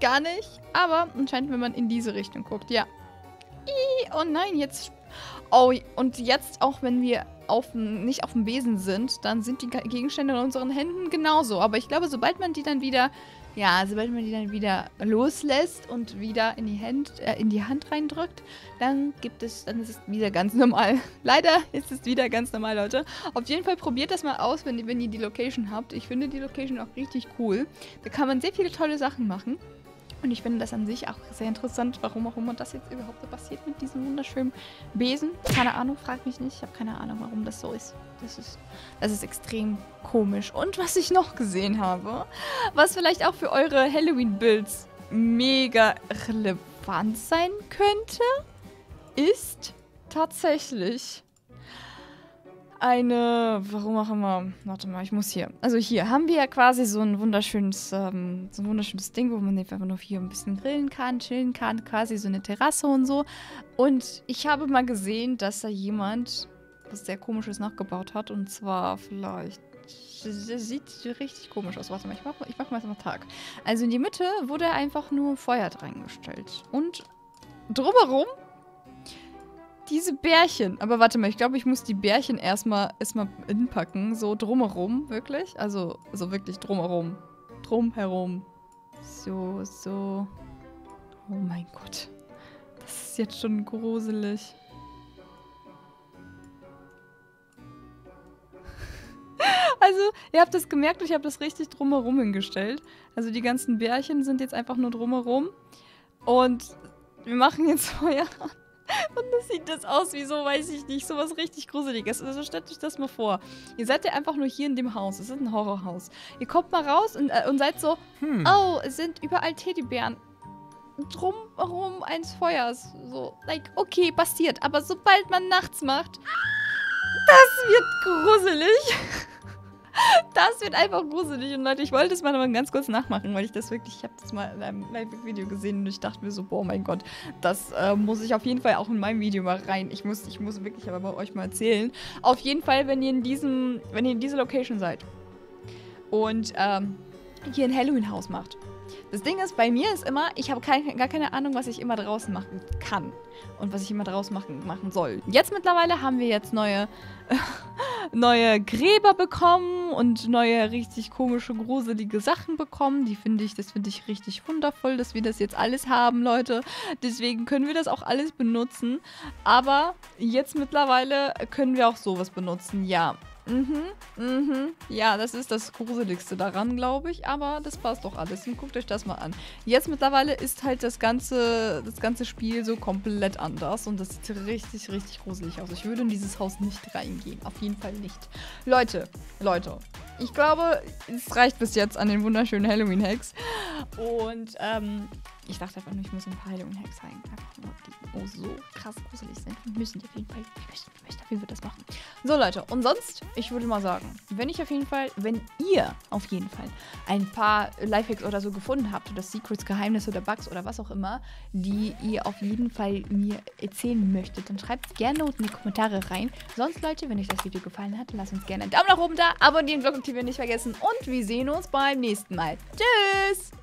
gar nicht. Aber anscheinend, wenn man in diese Richtung guckt, ja. Oh nein, jetzt... Oh, und jetzt auch, wenn wir auf, nicht auf dem Besen sind, dann sind die Gegenstände in unseren Händen genauso. Aber ich glaube, sobald man die dann wieder ja, sobald man die dann wieder loslässt und wieder in die Hand, äh, in die Hand reindrückt, dann gibt es, dann ist es wieder ganz normal. <laughs> Leider ist es wieder ganz normal, Leute. Auf jeden Fall probiert das mal aus, wenn, wenn ihr die Location habt. Ich finde die Location auch richtig cool. Da kann man sehr viele tolle Sachen machen. Und ich finde das an sich auch sehr interessant, warum auch immer das jetzt überhaupt so passiert mit diesem wunderschönen Besen. Keine Ahnung, frag mich nicht. Ich habe keine Ahnung, warum das so ist. Das ist, das ist extrem komisch. Und was ich noch gesehen habe, was vielleicht auch für eure Halloween-Builds mega relevant sein könnte, ist tatsächlich eine, warum auch immer, warte mal, ich muss hier. Also hier haben wir ja quasi so ein wunderschönes, ähm, so ein wunderschönes Ding, wo man einfach nur hier ein bisschen grillen kann, chillen kann, quasi so eine Terrasse und so. Und ich habe mal gesehen, dass da jemand was sehr komisches nachgebaut hat und zwar vielleicht das sieht richtig komisch aus. Warte mal, ich mach, ich mach mal erstmal Tag. Also in die Mitte wurde einfach nur Feuer reingestellt. Und drumherum diese Bärchen. Aber warte mal, ich glaube, ich muss die Bärchen erstmal erstmal inpacken. So drumherum, wirklich. Also, so wirklich drumherum. Drumherum. So, so. Oh mein Gott. Das ist jetzt schon gruselig. <laughs> Also, ihr habt das gemerkt, ich habe das richtig drumherum hingestellt. Also die ganzen Bärchen sind jetzt einfach nur drumherum. Und wir machen jetzt <laughs> Feuer an. Und das sieht das aus wie so, weiß ich nicht, sowas richtig Gruseliges. Also stellt euch das mal vor. Ihr seid ja einfach nur hier in dem Haus. Es ist ein Horrorhaus. Ihr kommt mal raus und, äh, und seid so, hm. oh, es sind überall Teddybären. Drumherum eins Feuers. So, like, okay, passiert. Aber sobald man nachts macht, das wird gruselig. <laughs> Das wird einfach gruselig. Und Leute, ich wollte es mal noch ganz kurz nachmachen, weil ich das wirklich, ich habe das mal in einem Live-Video gesehen und ich dachte mir so, boah, mein Gott, das äh, muss ich auf jeden Fall auch in meinem Video mal rein. Ich muss, ich muss wirklich aber bei euch mal erzählen. Auf jeden Fall, wenn ihr in diesem, wenn ihr in dieser Location seid und ähm, hier ein Halloween-Haus macht, das Ding ist, bei mir ist immer, ich habe kein, gar keine Ahnung, was ich immer draußen machen kann. Und was ich immer draußen machen, machen soll. Jetzt mittlerweile haben wir jetzt neue, <laughs> neue Gräber bekommen und neue richtig komische, gruselige Sachen bekommen. Die finde ich, das finde ich richtig wundervoll, dass wir das jetzt alles haben, Leute. Deswegen können wir das auch alles benutzen. Aber jetzt mittlerweile können wir auch sowas benutzen, ja. Mhm, mhm. Ja, das ist das Gruseligste daran, glaube ich. Aber das passt doch alles. Und guckt euch das mal an. Jetzt mittlerweile ist halt das ganze, das ganze Spiel so komplett anders. Und das sieht richtig, richtig gruselig aus. Ich würde in dieses Haus nicht reingehen. Auf jeden Fall nicht. Leute, Leute. Ich glaube, es reicht bis jetzt an den wunderschönen Halloween-Hacks. Und, ähm, ich dachte einfach nur, ich muss ein paar Halloween-Hacks zeigen. Einfach nur, die oh, so krass gruselig sind. Wir müssen die auf jeden Fall, ich möchte, ich möchte auf jeden Fall das machen. So, Leute, und sonst, ich würde mal sagen, wenn ich auf jeden Fall, wenn ihr auf jeden Fall ein paar Lifehacks oder so gefunden habt, oder Secrets, Geheimnisse oder Bugs oder was auch immer, die ihr auf jeden Fall mir erzählen möchtet, dann schreibt gerne unten in die Kommentare rein. Sonst, Leute, wenn euch das Video gefallen hat, lasst uns gerne einen Daumen nach oben da, abonnieren, Glockenaktivieren nicht vergessen und wir sehen uns beim nächsten Mal. Tschüss!